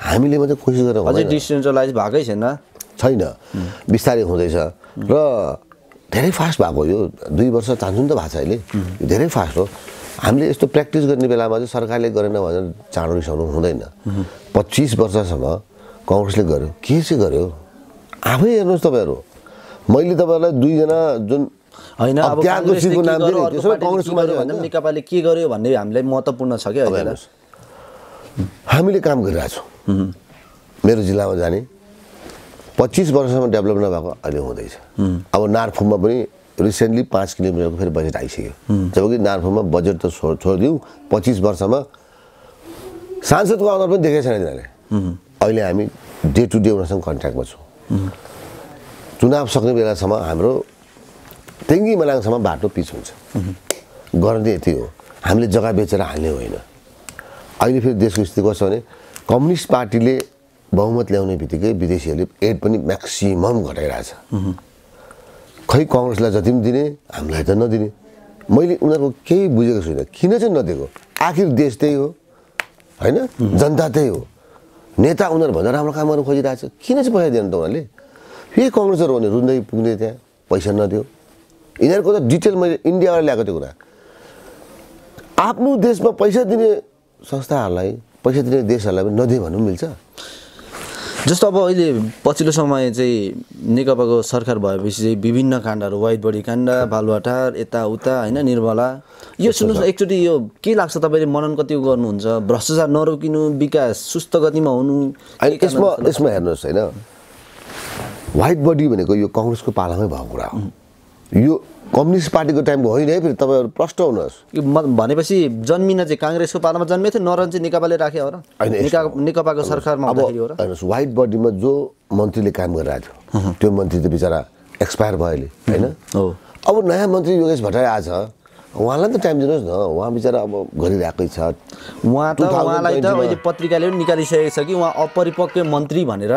हामीले मात्रै कोसिस गरेर। डिसेन्ट्रलाइज भएकै छैन? छैन। बिस्तारै हुँदैछ। र धेरै फास्ट भएको यो दुई वर्ष चान्सुन त भएको छ अहिले। धेरै फास्ट हो। हामीले यस्तो प्र्याक्टिस गर्ने बेलामा चाहिँ सरकारले गरेन भनेर चाँडो रिसाउनु हुँदैन। पच्चिस वर्षसम्म कङ्ग्रेसले गर्यो। के चाहिँ गर्यो? आफै हेर्नुहोस् तपाईँहरू। मैले तपाईँहरूलाई दुईजना जुन होइन अब नाम भन्दा पनि। नेकपाले के गर्यो भन्ने हामीलाई महत्त्वपूर्ण छ क्या हामीले काम गरिरहेछौँ मेरो जिल्लामा जाने पच्चिस वर्षसम्म डेभलप नभएको अहिले हुँदैछ। अब नार्फुममा पनि रिसेन्टली पाँच किलोमिटरको फेरि बजेट आइसक्यो। जबकि नार्फुममा बजेट त छोड छोडिदिउँ। पच्चिस वर्षमा सांसदको अनुहार पनि देखेको छैन तिनीहरूले। अहिले हामी डे टु डे उनीहरूसँग कन्ट्याक्टमा छौँ। चुनाव सक्ने बेलासम्म हाम्रो तेङ्गी मलाङसम्म बाटो पिच हुन्छ। गर्ने यति हो। हामीले जग्गा बेचेर हाल्ने होइन। अहिले फेरि देशको स्थिति कस्तो भने कम्युनिस्ट पार्टीले बहुमत ल्याउने बित्तिकै विदेशीहरूले एड पनि म्याक्सिमम घटाइरहेछ। खै कङ्ग्रेसलाई जति पनि दिने हामीलाई त नदिने। मैले उनीहरूको केही बुझेको छुइनँ। किन चाहिँ नदिएको? आखिर देश त्यही हो। होइन? जनता त्यही हो। नेता उनीहरूभन्दा राम्रो काम गर्नु खोजिरहेको छ किन चाहिँ पैसा दिएन त उनीहरूले? फेरि कङ्ग्रेसहरू भने रुँदै पुग्ने त्यहाँ पैसा नदियो। यिनीहरूको त डिटेल मैले इन्डियाबाट ल्याएको त्यो कुरा। आफ्नो देशमा पैसा दिने संस्थाहरूलाई पैसा दिने देशहरूलाई पनि नदिए भन्नु मिल्छ। जस्तो अब अहिले पछिल्लो समय चाहिँ नेकपाको सरकार भएपछि चाहिँ विभिन्न काण्डहरू वाइट बडी काण्ड बालुवाटार यताउता होइन निर्मला। यो सुन्नुहोस् एकचोटि यो के लाग्छ तपाईँले मनन कति गर्नुहुन्छ? भ्रष्टाचार नरोकिनु विकास सुस्त गतिमा हुनु यसमा यसमा हेर्नुहोस् होइन। वाइट बडी भनेको यो कङ्ग्रेसको पालामै भएको कुरा हो। यो कम्युनिस्ट पार्टीको टाइमको होइन है फेरि तपाईँहरू प्रष्ट हुनुहोस् यो भनेपछि जन्मिन चाहिँ काङ्ग्रेसको पालामा जन्मेको थियो नरन चाहिँ नेकपाले राख्यो हो र। नेकपाको सरकारमा अब हेर्नुहोस् वाइट बडीमा जो मन्त्रीले काम गरिरहेको थियो त्यो मन्त्री त बिचरा एक्सपायर भयो अहिले होइन? हो। अब नयाँ मन्त्री योगेश भट्टराई आएछ उहाँलाई त टाइम दिनुहोस् न उहाँ बिचरा अब गरिरहेकै छ। उहाँ त 2020 उहाँलाई त। अहिले पत्रिकाले पनि निकालिसकेको छ कि उहाँ अपरिपक्व मन्त्री भनेर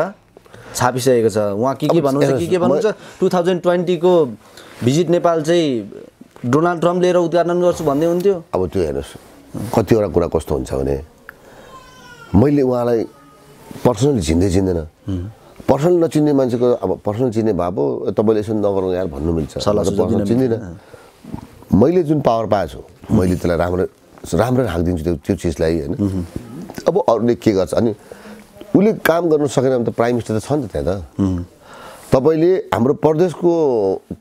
छापिसकेको छ। उहाँ के के भन्नुहुन्छ के के भन्नुहुन्छ? टु थाउजन्ड ट्वेन्टीको भिजिट नेपाल चाहिँ डोनाल्ड ट्रम्प लिएर उद्घाटन गर्छु भन्दै हुन्थ्यो। अब त्यो हेर्नुहोस् कतिवटा कुरा कस्तो हुन्छ भने मैले उहाँलाई पर्सनली चिन्दै चिन्दैन। पर्सनल नचिन्ने मान्छेको अब पर्सनल चिन्ने भए पो तपाईँले यसो नगर्नु यार भन्नु मिल्छ। पर्सनल दिन चिन्दिनँ। मैले जुन पावर पाएको छु मैले त्यसलाई राम्रो राम्रो राखिदिन्छु त्यो त्यो चिजलाई होइन। अब अरूले के गर्छ? अनि उसले काम गर्नु सकेन भने त प्राइम मिनिस्टर त छ नि त त्यहाँ त। तपाईँले हाम्रो प्रदेशको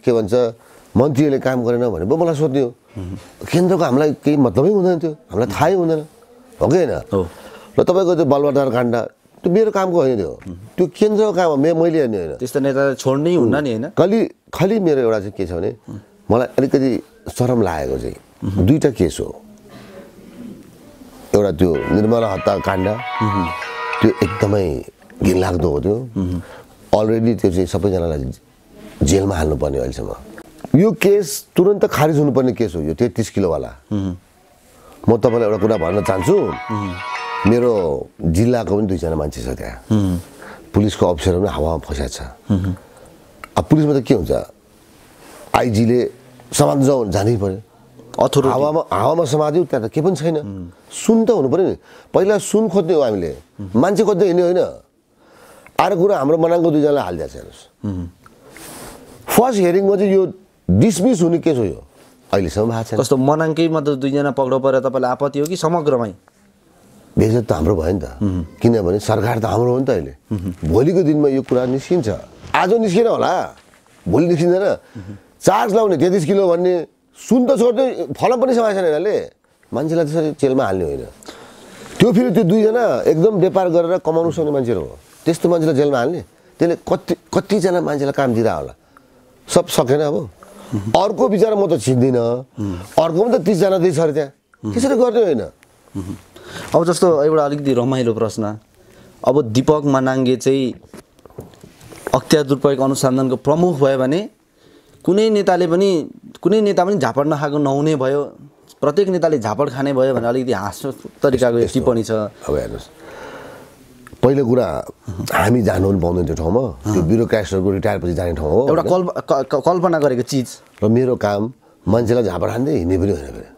के भन्छ मन्त्रीले काम गरेन भने पो मलाई सोध्ने हो केन्द्रको हामीलाई केही मतलबै हुँदैन थियो हामीलाई थाहै हुँदैन। हो कि होइन। र तपाईँको त्यो बलवाटार काण्ड त्यो मेरो कामको होइन त्यो। त्यो केन्द्रको काम हो मे मैले हेर्ने होइन। त्यस्तो नेता छोड्नै हुन्न नि होइन। खालि खालि मेरो एउटा चाहिँ के छ भने मलाई अलिकति सरम लागेको चाहिँ दुईवटा केस हो। एउटा त्यो निर्मला हत्या काण्ड त्यो एकदमै घिनलाग्दो हो त्यो। अलरेडी त्यो चाहिँ सबैजनालाई जेलमा हाल्नुपर्ने अहिलेसम्म। यो केस तुरन्त खारिज हुनुपर्ने केस हो यो तेत्तिस किलोवाला। म तपाईँलाई एउटा कुरा भन्न चाहन्छु। मेरो जिल्लाको पनि दुईजना मान्छे छ त्यहाँ। पुलिसको अफिसर पनि हावामा फस्याएको छ। अब पुलिसमा त के हुन्छ? आइजीले समात्न जाउँ जानै पऱ्यो अथोरिटी। हावामा हावामा समात्यो त्यहाँ त केही पनि छैन। सुन त हुनु पऱ्यो नि। पहिला सुन खोज्ने हो हामीले। मान्छे खोज्दै हिँड्ने होइन। अर्को कुरा हाम्रो मनाङको दुईजनालाई हालिदिएको छ हेर्नुहोस्। फर्स्ट हियरिङमा चाहिँ यो डिसमिस हुने केस हो यो। अहिलेसम्म भएको छैन। कस्तो मनाङकै मात्र दुईजना पक्राउ परेर तपाईँलाई आपत्ति हो कि समग्रमै? बेजत त हाम्रो भयो नि त। किनभने सरकार त हाम्रो हो नि त अहिले। भोलिको दिनमा यो कुरा निस्किन्छ। आज निस्किन होला। भोलि निस्किँदैन। चार्ज लाउने तेत्तिस किलो भन्ने सुन त छोड्दै फलम पनि समाएको छैन यिनीहरूले मान्छेलाई त्यसरी जेलमा हाल्ने होइन त्यो फेरि त्यो दुईजना एकदम व्यापार गरेर कमाउनु सक्ने मान्छेहरू हो त्यस्तो मान्छेलाई जेलमा हाल्ने त्यसले कति कतिजना मान्छेलाई काम दिइरह होला सब सकेन अब अर्को बिचरा म त चिन्दिनँ अर्को पनि त तिसजना दिएछ अरे त्यहाँ त्यसरी गर्ने होइन अब जस्तो एउटा अलिकति रमाइलो प्रश्न अब दिपक मनाङ्गे चाहिँ अख्तियार दुरुपयोग अनुसन्धानको प्रमुख भयो भने कुनै नेताले पनि कुनै नेता पनि झापड नखाएको नहुने भयो। प्रत्येक नेताले झापड खाने भयो भने अलिकति हाँसो तरिकाको टिप्पणी छ। अब हेर्नुहोस्। पहिलो कुरा हामी जानु पनि पाउँदैन त्यो ठाउँमा। त्यो ब्युरोक्राट्सहरूको रिटायर पछि जाने ठाउँ हो। एउटा कल्प कल्पना गरेको चिज। र मेरो काम मान्छेलाई झापड हान्दै हिँड्ने पनि होइन फेरि।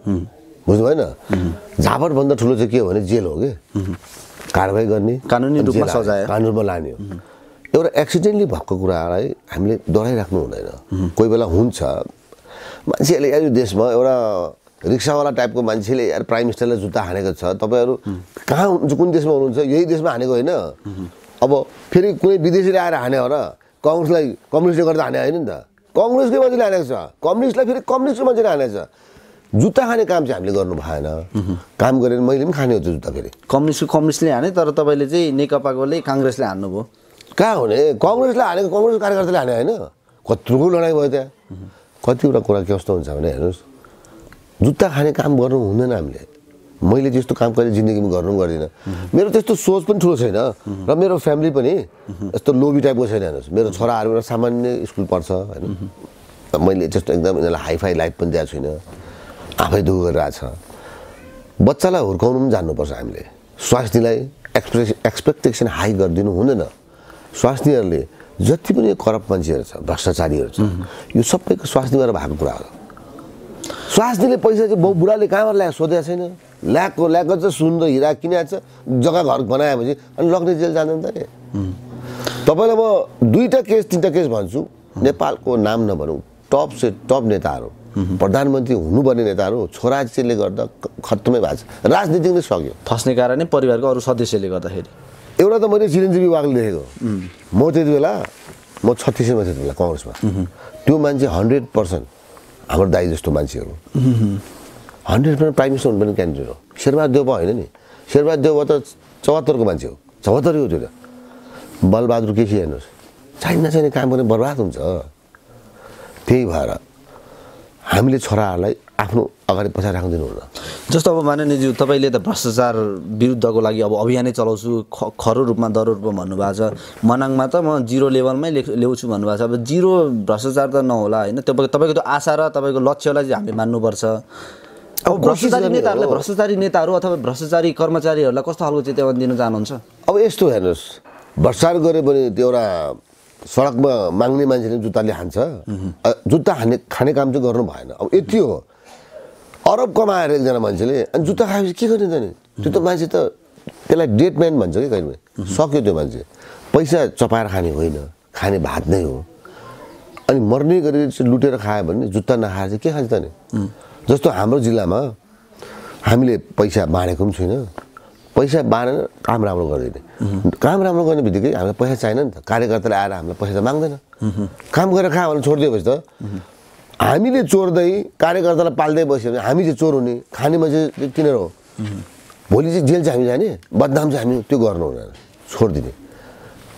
बुझ्नु भएन झापडभन्दा ठुलो चाहिँ के हो भने जेल हो कि? कारवाही गर्ने कानुनी रूपमा सजाय। कानुनमा लाने हो। एउटा एक्सिडेन्टली भएको कुरालाई हामीले दोहोऱ्याइराख्नु हुँदैन। कोही बेला हुन्छ। मान्छेहरूले यो देशमा एउटा रिक्सावाला टाइपको मान्छेले यार प्राइम मिनिस्टरलाई जुत्ता हानेको छ तपाईँहरू कहाँ हुनुहुन्छ कुन देशमा हुनुहुन्छ यही देशमा हानेको होइन। अब फेरि कुनै विदेशीले आएर हाने हो र कङ्ग्रेसलाई कम्युनिस्टले गर्दा हाने होइन नि त। कङ्ग्रेसकै मान्छेले हानेको छ। कम्युनिस्टलाई फेरि कम्युनिस्टको मान्छेले हानेको छ। जुत्ता खाने काम चाहिँ हामीले गर्नु भएन। काम गरेर मैले पनि खाने हो त्यो जुत्ता फेरि। कम्युनिस्ट कम्युनिस्टले हाने तर तपाईँले चाहिँ नेकपाकोले काङ्ग्रेसले हान्नुभयो। कहाँ हुने? कङ्ग्रेसले हानेको कङ्ग्रेस कार्यकर्ताले हाने होइन? कत्रो लडाइँ भयो त्यहाँ। कतिवटा कुरा कस्तो हुन्छ भने हेर्नुहोस्। जुत्ता खाने काम गर्नु हुँदैन हामीले। मैले त्यस्तो काम कहिले जिन्दगीमा गर्नु गर्दिनँ। मेरो त्यस्तो सोच पनि ठुलो छैन। र मेरो फ्यामिली पनि यस्तो लोभी टाइपको छैन हेर्नुहोस्। मेरो छोराहरू एउटा सामान्य स्कुल पढ्छ होइन? मैले त्यस्तो एकदम यिनीहरूलाई हाइफाई लाइफ पनि दिएको छुइनँ। आफै दुःख छ। बच्चालाई हुर्काउनु पनि जान्नुपर्छ हामीले। स्वास्नीलाई एक्सपेक्ट एक्सपेक्टेसन हाई गरिदिनु हुँदैन। स्वास्नीहरूले जति पनि करप्ट मान्छेहरू छ भ्रष्टाचारीहरू छ यो सबैको स्वास्नीबाट भएको कुरा हो। स्वास्नीले पैसा चाहिँ बाउ बुढाले कहाँबाट ल्याएको? सोधेको छैन। ल्याएको ल्याएको चाहिँ सुन र हिरा किनेको छ जग्गा घर बनाएपछि अनि लग्ने जेल जाँदैन त नि। तपाईँलाई म दुईवटा केस तिनवटा केस भन्छु। नेपालको नाम नभनौँ टप से टप नेताहरू प्रधानमन्त्री हुनुपर्ने नेताहरू छोरा चेलीले गर्दा खत्तमै भएको छ। राजनीतिक नै सक्यो। फस्ने कारण परिवारको अरू सदस्यले गर्दाखेरि। एउटा त मैले चिरञ्जीवी वागले देखेको। म त्यति बेला म छत्तिसैमा त्यति बेला कङ्ग्रेसमा। त्यो मान्छे हन्ड्रेड पर्सेन्ट हाम्रो दाई जस्तो मान्छेहरू। हन्ड्रेड पर्सेन्ट प्राइम मिनिस्टर हुनुपर्ने क्यान्डिडेट हो। शेरबहादुर देउबा होइन नि? शेरबहादुर देउबा त चौहत्तरको मान्छे हो। चौहत्तरै हो त्यो त। बलबहादुर केसी हेर्नुहोस्। चाहिन्न छैन काम गर्ने बर्बाद हुन्छ। त्यही भएर हामीले छोराहरूलाई आफ्नो अगाडि पछाडि राख्नु दिनुहुन्न। जस्तो अब माननीयज्यू तपाईँले त भ्रष्टाचार विरुद्धको लागि अब अभियानै चलाउँछु ख खरो रूपमा दरो रूपमा भन्नुभएको छ। मनाङमा त म जिरो लेभलमै लेख ल्याउँछु भन्नुभएको छ। अब जिरो भ्रष्टाचार त नहोला होइन? तपाईँ तपाईँको त्यो आशा र तपाईँको लक्ष्यलाई चाहिँ हामीले मान्नुपर्छ। अब भ्रष्टाचारी नेताहरूलाई। भ्रष्टाचारी नेताहरू अथवा भ्रष्टाचारी कर्मचारीहरूलाई कस्तो खालको चेतावनी दिन चाहनुहुन्छ? अब यस्तो हेर्नुहोस् भ्रष्टाचार गऱ्यो भने त्यो एउटा सडकमा माग्ने मान्छेले जुत्ताले हान्छ। जुत्ता हान्ने खाने काम चाहिँ गर्नु भएन। अब यति हो। अरब कमाएर एकजना मान्छेले अनि जुत्ता खाएपछि के गर्ने त नि? त्यो त मान्छे त त्यसलाई डेड म्यान भन्छ कि कहिले सक्यो त्यो मान्छे। पैसा चपाएर खाने होइन। खाने भात नै हो। अनि मर्ने गरी चाहिँ लुटेर खायो भने जुत्ता नखाएर चाहिँ के खान्छ त नि? जस्तो हाम्रो जिल्लामा हामीले पैसा बाँडेको पनि छैन पैसा बाँडेर काम राम्रो गरिदिने। काम राम्रो गर्ने बित्तिकै हामीलाई पैसा चाहिएन नि त। कार्यकर्ताले आएर हामीलाई पैसा त माग्दैन। काम गरेर खायो भने छोडिदिएपछि त हामीले चोर्दै कार्यकर्तालाई पाल्दै बस्यो भने हामी चाहिँ चोर हुने खाने मान्छे किनेर हो। भोलि चाहिँ जेल चाहिँ हामी जाने बदनाम चाहिँ हामी त्यो गर्नु हुँदैन छोडिदिने।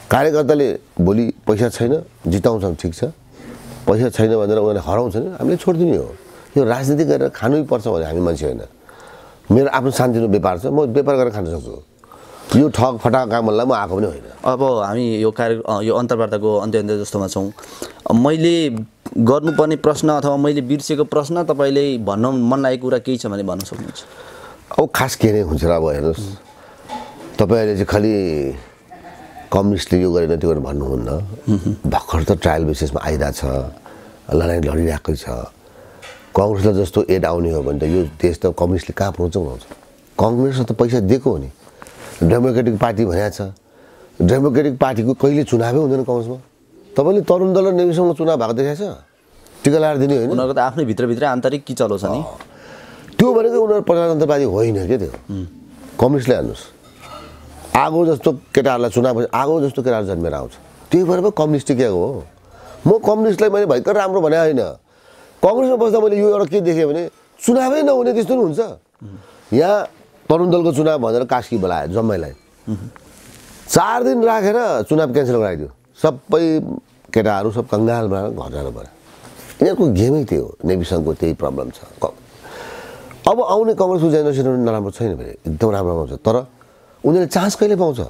कार्यकर्ताले भोलि पैसा छैन जिताउँछ ठिक छ। पैसा छैन भनेर उनीहरूले हराउँछ नि हामीले छोडिदिने हो। यो राजनीति गरेर खानै पर्छ भने हामी मान्छे होइन। मेरो आफ्नो सानोतिनो व्यापार छ म व्यापार गरेर खान सक्छु। यो ठग फटाक कामहरूलाई म आएको पनि होइन। अब हामी यो कार्य यो अन्तर्वार्ताको अन्त्य अन्त्य जस्तोमा छौँ। मैले गर्नुपर्ने प्रश्न अथवा मैले बिर्सेको प्रश्न तपाईँले भन्न मन लागेको कुरा केही छ भने भन्न सक्नुहुन्छ। अब खास के नै हुन्छ अब हेर्नुहोस् तपाईँहरूले चाहिँ खालि कम्युनिस्टले यो गरेन त्यो गरेर भन्नुहुन्न। भर्खर त ट्रायल बेसिसमा आइरहेछ लडाइँ लडिरहेकै छ। कङ्ग्रेसलाई जस्तो एड आउने हो भने त यो देश त कम्युनिस्टले कहाँ पुऱ्याउँछ पुऱ्याउँछ कङ्ग्रेसले त पैसा दिएको हो नि। डेमोक्रेटिक पार्टी भनेको छ। डेमोक्रेटिक पार्टीको कहिले चुनावै हुँदैन कङ्ग्रेसमा। तपाईँले तरुण दल र नेविसँग चुनाव भएको देखाएको छ टिका लगाएर दिने होइन। उनीहरूको त आफ्नै भित्रभित्रै आन्तरिक कि चलाउँछ नि त्यो भनेको उनीहरू प्रजातन्त्रवादी होइन क्या त्यो? कम्युनिस्टले हेर्नुहोस् आगो जस्तो केटाहरूलाई चुनाव आगो जस्तो केटाहरू जन्मेर आउँछ। त्यही भएर पो कम्युनिस्ट टिकेको हो? म कम्युनिस्टलाई मैले भयङ्कर राम्रो भने होइन। कङ्ग्रेसमा बस्दा मैले यो एउटा के देखेँ भने चुनावै नहुने त्यस्तो नि हुन्छ। यहाँ तरुण दलको चुनाव भनेर कास्की बोलायो जम्मैलाई। चार दिन राखेर चुनाव क्यान्सल गराइदियो। सबै केटाहरू सब कङ्गाल घर जानु पऱ्यो यिनीहरूको गेमै त्यो हो नेविसङको त्यही प्रब्लम छ। अब आउने कङ्ग्रेसको जेनेरेसन नराम्रो छैन भने एकदम राम्रो पाउँछ तर उनीहरूले चान्स कहिले पाउँछ?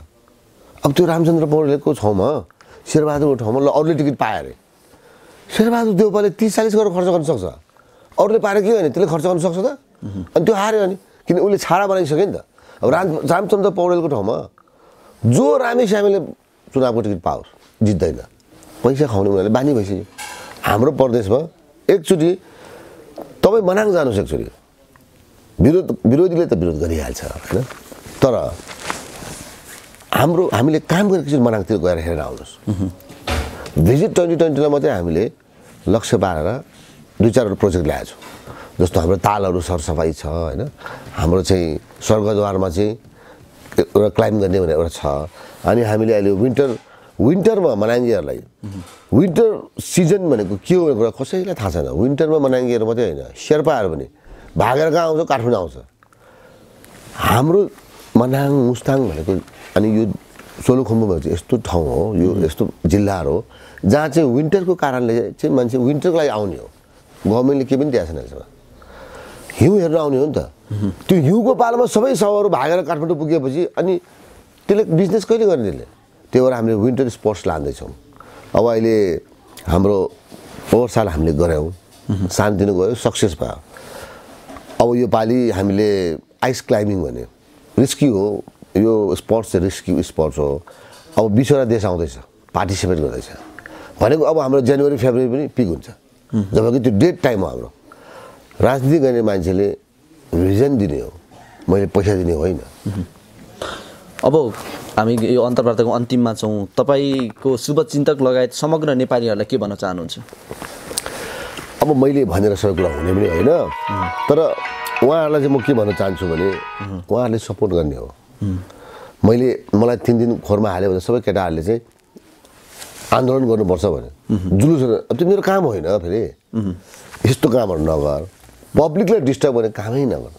अब त्यो रामचन्द्र पौडेलको ठाउँमा शेरबहादुरको ठाउँमा ल अरूले टिकट पायो अरे। शेरबहादुर देउपाले तिस चालिस गरेर खर्च गर्न सक्छ। अरूले पाएर के भने त्यसले खर्च गर्न सक्छ त? अनि त्यो हार्यो अनि। किन उसले छाडा बनाइसक्यो नि त? अब राम रामचन्द्र पौडेलको ठाउँमा जो रामे श्यामेले चुनावको टिकट पाओस् जित्दैन। पैसा खुवाउने उनीहरूले बानी भइसक्यो हाम्रो प्रदेशमा एकचोटि तपाईँ मनाङ जानुहोस् एकचोटि विरोध विरोधीले त विरोध गरिहाल्छ होइन? तर हाम्रो हामीले काम गरेको एकचोटि मनाङतिर गएर हेरेर आउनुहोस्। भिजिट ट्वेन्टी ट्वेन्टीमा मात्रै हामीले लक्ष्य पारेर दुई चारवटा प्रोजेक्ट ल्याएको छौँ। जस्तो हाम्रो तालहरू सरसफाइ छ होइन? हाम्रो चाहिँ स्वर्गद्वारमा चाहिँ एउटा क्लाइम्ब गर्ने भनेर एउटा छ। अनि हामीले अहिले विन्टर विन्टरमा मनाङ्गीहरूलाई विन्टर सिजन भनेको के हो कसैलाई थाहा छैन। विन्टरमा मनाङ्गीहरू मात्रै होइन। शेर्पाहरू पनि। भागेर कहाँ आउँछ? काठमाडौँ आउँछ। हाम्रो मनाङ मुस्ताङ भनेको अनि यो सोलुखुम्बु भनेको चाहिँ यस्तो ठाउँ हो यो यस्तो जिल्लाहरू हो जहाँ चाहिँ विन्टरको कारणले चाहिँ मान्छे विन्टरको लागि आउने हो। गभर्मेन्टले के पनि दिएको छैन अहिलेसम्म हिउँ हेर्न आउने हो नि त। त्यो हिउँको पालोमा सबै सबहरू भागेर काठमाडौँ पुगेपछि अनि त्यसले बिजनेस कहिले गर्ने त्यसले? त्यही भएर हामीले विन्टर स्पोर्ट्स लाँदैछौँ। अब अहिले हाम्रो पोहोर साल हामीले गऱ्यौँ। सानोतिनो गयो सक्सेस भयो। अब यो पालि हामीले आइस क्लाइम्बिङ भन्यो रिस्की हो। यो स्पोर्ट्स चाहिँ रिस्की स्पोर्ट्स हो। अब बिसवटा देश आउँदैछ पार्टिसिपेट गर्दैछ। भनेको अब हाम्रो जनवरी फेब्रुअरी पनि पिक हुन्छ। जब कि त्यो डेट टाइम हो हाम्रो। राजनीति गर्ने मान्छेले भिजन दिने हो। मैले पैसा दिने होइन। अब हामी यो अन्तर्वार्ताको अन्तिममा छौँ। तपाईँको शुभचिन्तक लगायत समग्र नेपालीहरूलाई के भन्न चाहनुहुन्छ? अब मैले भनेर सबै कुरा हुने पनि होइन। तर उहाँहरूलाई चाहिँ म के भन्न चाहन्छु भने उहाँहरूले सपोर्ट गर्ने हो। मैले मलाई तिन दिन खोरमा हाल्यो भने सबै केटाहरूले चाहिँ आन्दोलन गर्नुपर्छ भने जुलुस अब त्यो मेरो काम होइन फेरि। यस्तो कामहरू नगर। पब्लिकलाई डिस्टर्ब गर्ने कामै नगर।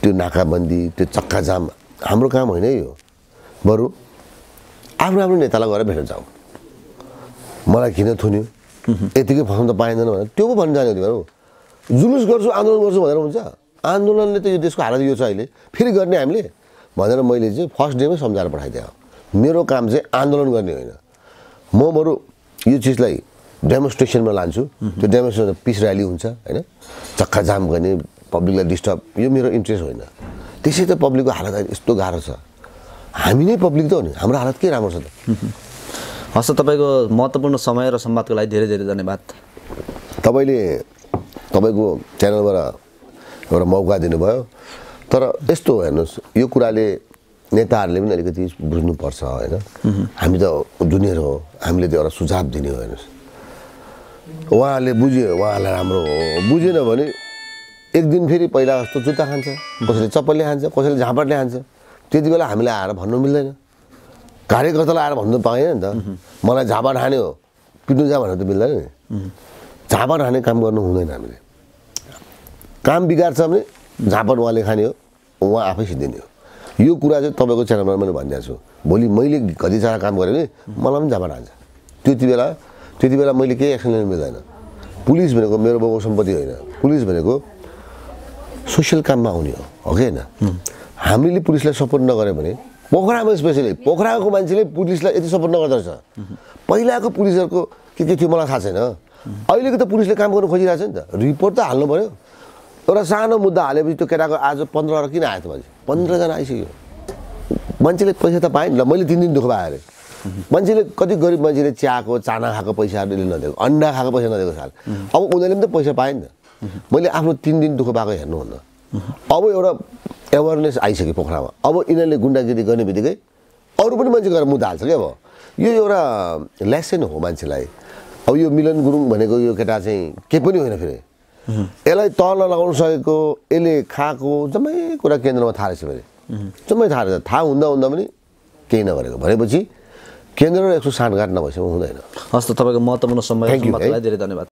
त्यो नाकाबन्दी त्यो चक्का जाम हाम्रो काम होइन यो। बरु आफ्नो आफ्नो नेतालाई गएर भेट्न जाऊ। मलाई किन थुन्यो। यतिकै फसाउन त पाइँदैन भनेर। त्यो पो भन्न जाने हो तिमीहरू जुलुस गर्छु आन्दोलन गर्छु भनेर हुन्छ। आन्दोलनले त यो देशको हालत यो छ अहिले। फेरि गर्ने हामीले? भनेर मैले चाहिँ फर्स्ट डेमै सम्झाएर पठाइदिएँ। मेरो काम चाहिँ आन्दोलन गर्ने होइन। म बरु यो चिजलाई डेमोन्स्ट्रेसनमा लान्छु। त्यो डेमोन्स्ट्रेसन पिस ऱ्याली हुन्छ होइन? चक्का जाम गर्ने पब्लिकलाई डिस्टर्ब यो मेरो इन्ट्रेस्ट होइन। त्यसै त पब्लिकको हालत अहिले यस्तो गाह्रो छ। हामी नै पब्लिक त हो नि। हाम्रो हालत के राम्रो छ त? <laughs> हस् त तपाईँको महत्त्वपूर्ण समय र संवादको लागि धेरै धेरै धन्यवाद। तपाईँले तपाईँको च्यानलबाट एउटा मौका दिनुभयो। तर यस्तो हो हेर्नुहोस् यो कुराले नेताहरूले पनि अलिकति बुझ्नुपर्छ होइन? <laughs> हामी त जुनियर हो। हामीले त्यो एउटा सुझाव दिने हो हेर्नुहोस्। उहाँहरूले बुझ्यो उहाँहरूलाई राम्रो हो। बुझेन भने एक दिन फेरि पहिला जस्तो जुत्ता खान्छ कसैले चप्पलले खान्छ कसैले झापडले खान्छ त्यति बेला हामीले आएर भन्नु मिल्दैन। कार्यकर्तालाई आएर भन्नु पाएन नि त। मलाई झापड हान्यो पिट्नु जा भनेर त मिल्दैन नि। झापड हाने काम गर्नु हुँदैन हामीले। काम बिगार्छ भने झापड उहाँले खाने हो उहाँ आफै सिद्धिने हो। यो कुरा चाहिँ तपाईँको च्यानलमा मैले भनिदिएको छु। भोलि मैले कति सारा काम गरेँ भने मलाई पनि झापड हान्छ। त्यति बेला त्यति बेला मैले केही एक्सन लिनु मिल्दैन। पुलिस भनेको मेरो बाउको सम्पत्ति होइन। पुलिस भनेको सोसियल काममा आउने हो हो कि होइन हामीले पुलिसलाई सपोर्ट नगऱ्यो भने पोखरामा स्पेसली पोखराको मान्छेले पुलिसलाई यति सपोर्ट नगर्दो रहेछ पहिलाको पुलिसहरूको के के थियो मलाई थाहा छैन अहिलेको त पुलिसले काम गर्नु खोजिरहेको छ नि त रिपोर्ट त हाल्नु पऱ्यो एउटा सानो मुद्दा हालेपछि त्यो केटाको आज पन्ध्रवटा किन आयो त मान्छे पन्ध्रजना आइसक्यो मान्छेले पैसा त पाएँ नि ल मैले तिन दिन दुःख पाएँ अरे मान्छेले कति गरिब मान्छेले चियाको चाना खाएको पैसाहरूले नदिएको अन्डा खाएको पैसा नदिएको साल अब उनीहरूले पनि त पैसा पाएँ नि त मैले आफ्नो तिन दिन दुःख पाएको हेर्नुहुन्न अब एउटा एवेरनेस आइसक्यो पोखरामा। अब यिनीहरूले गुन्डागिरी गर्ने बित्तिकै अरू पनि मान्छे गएर मुद्दा हाल्छ क्या अब। यो एउटा लेसन हो मान्छेलाई। अब यो मिलन गुरुङ भनेको यो केटा चाहिँ केही पनि होइन फेरि। यसलाई तल लगाउन सकेको यसले खाएको जम्मै कुरा केन्द्रमा थाहा रहेछ फेरि। जम्मै थाहा रहेछ थाहा हुँदा हुँदा पनि केही नगरेको। भनेपछि केन्द्र र यसको साँठगाँठ नभएसम्म हुँदैन। हस् त तपाईँको महत्त्वपूर्ण समय धेरै धन्यवाद।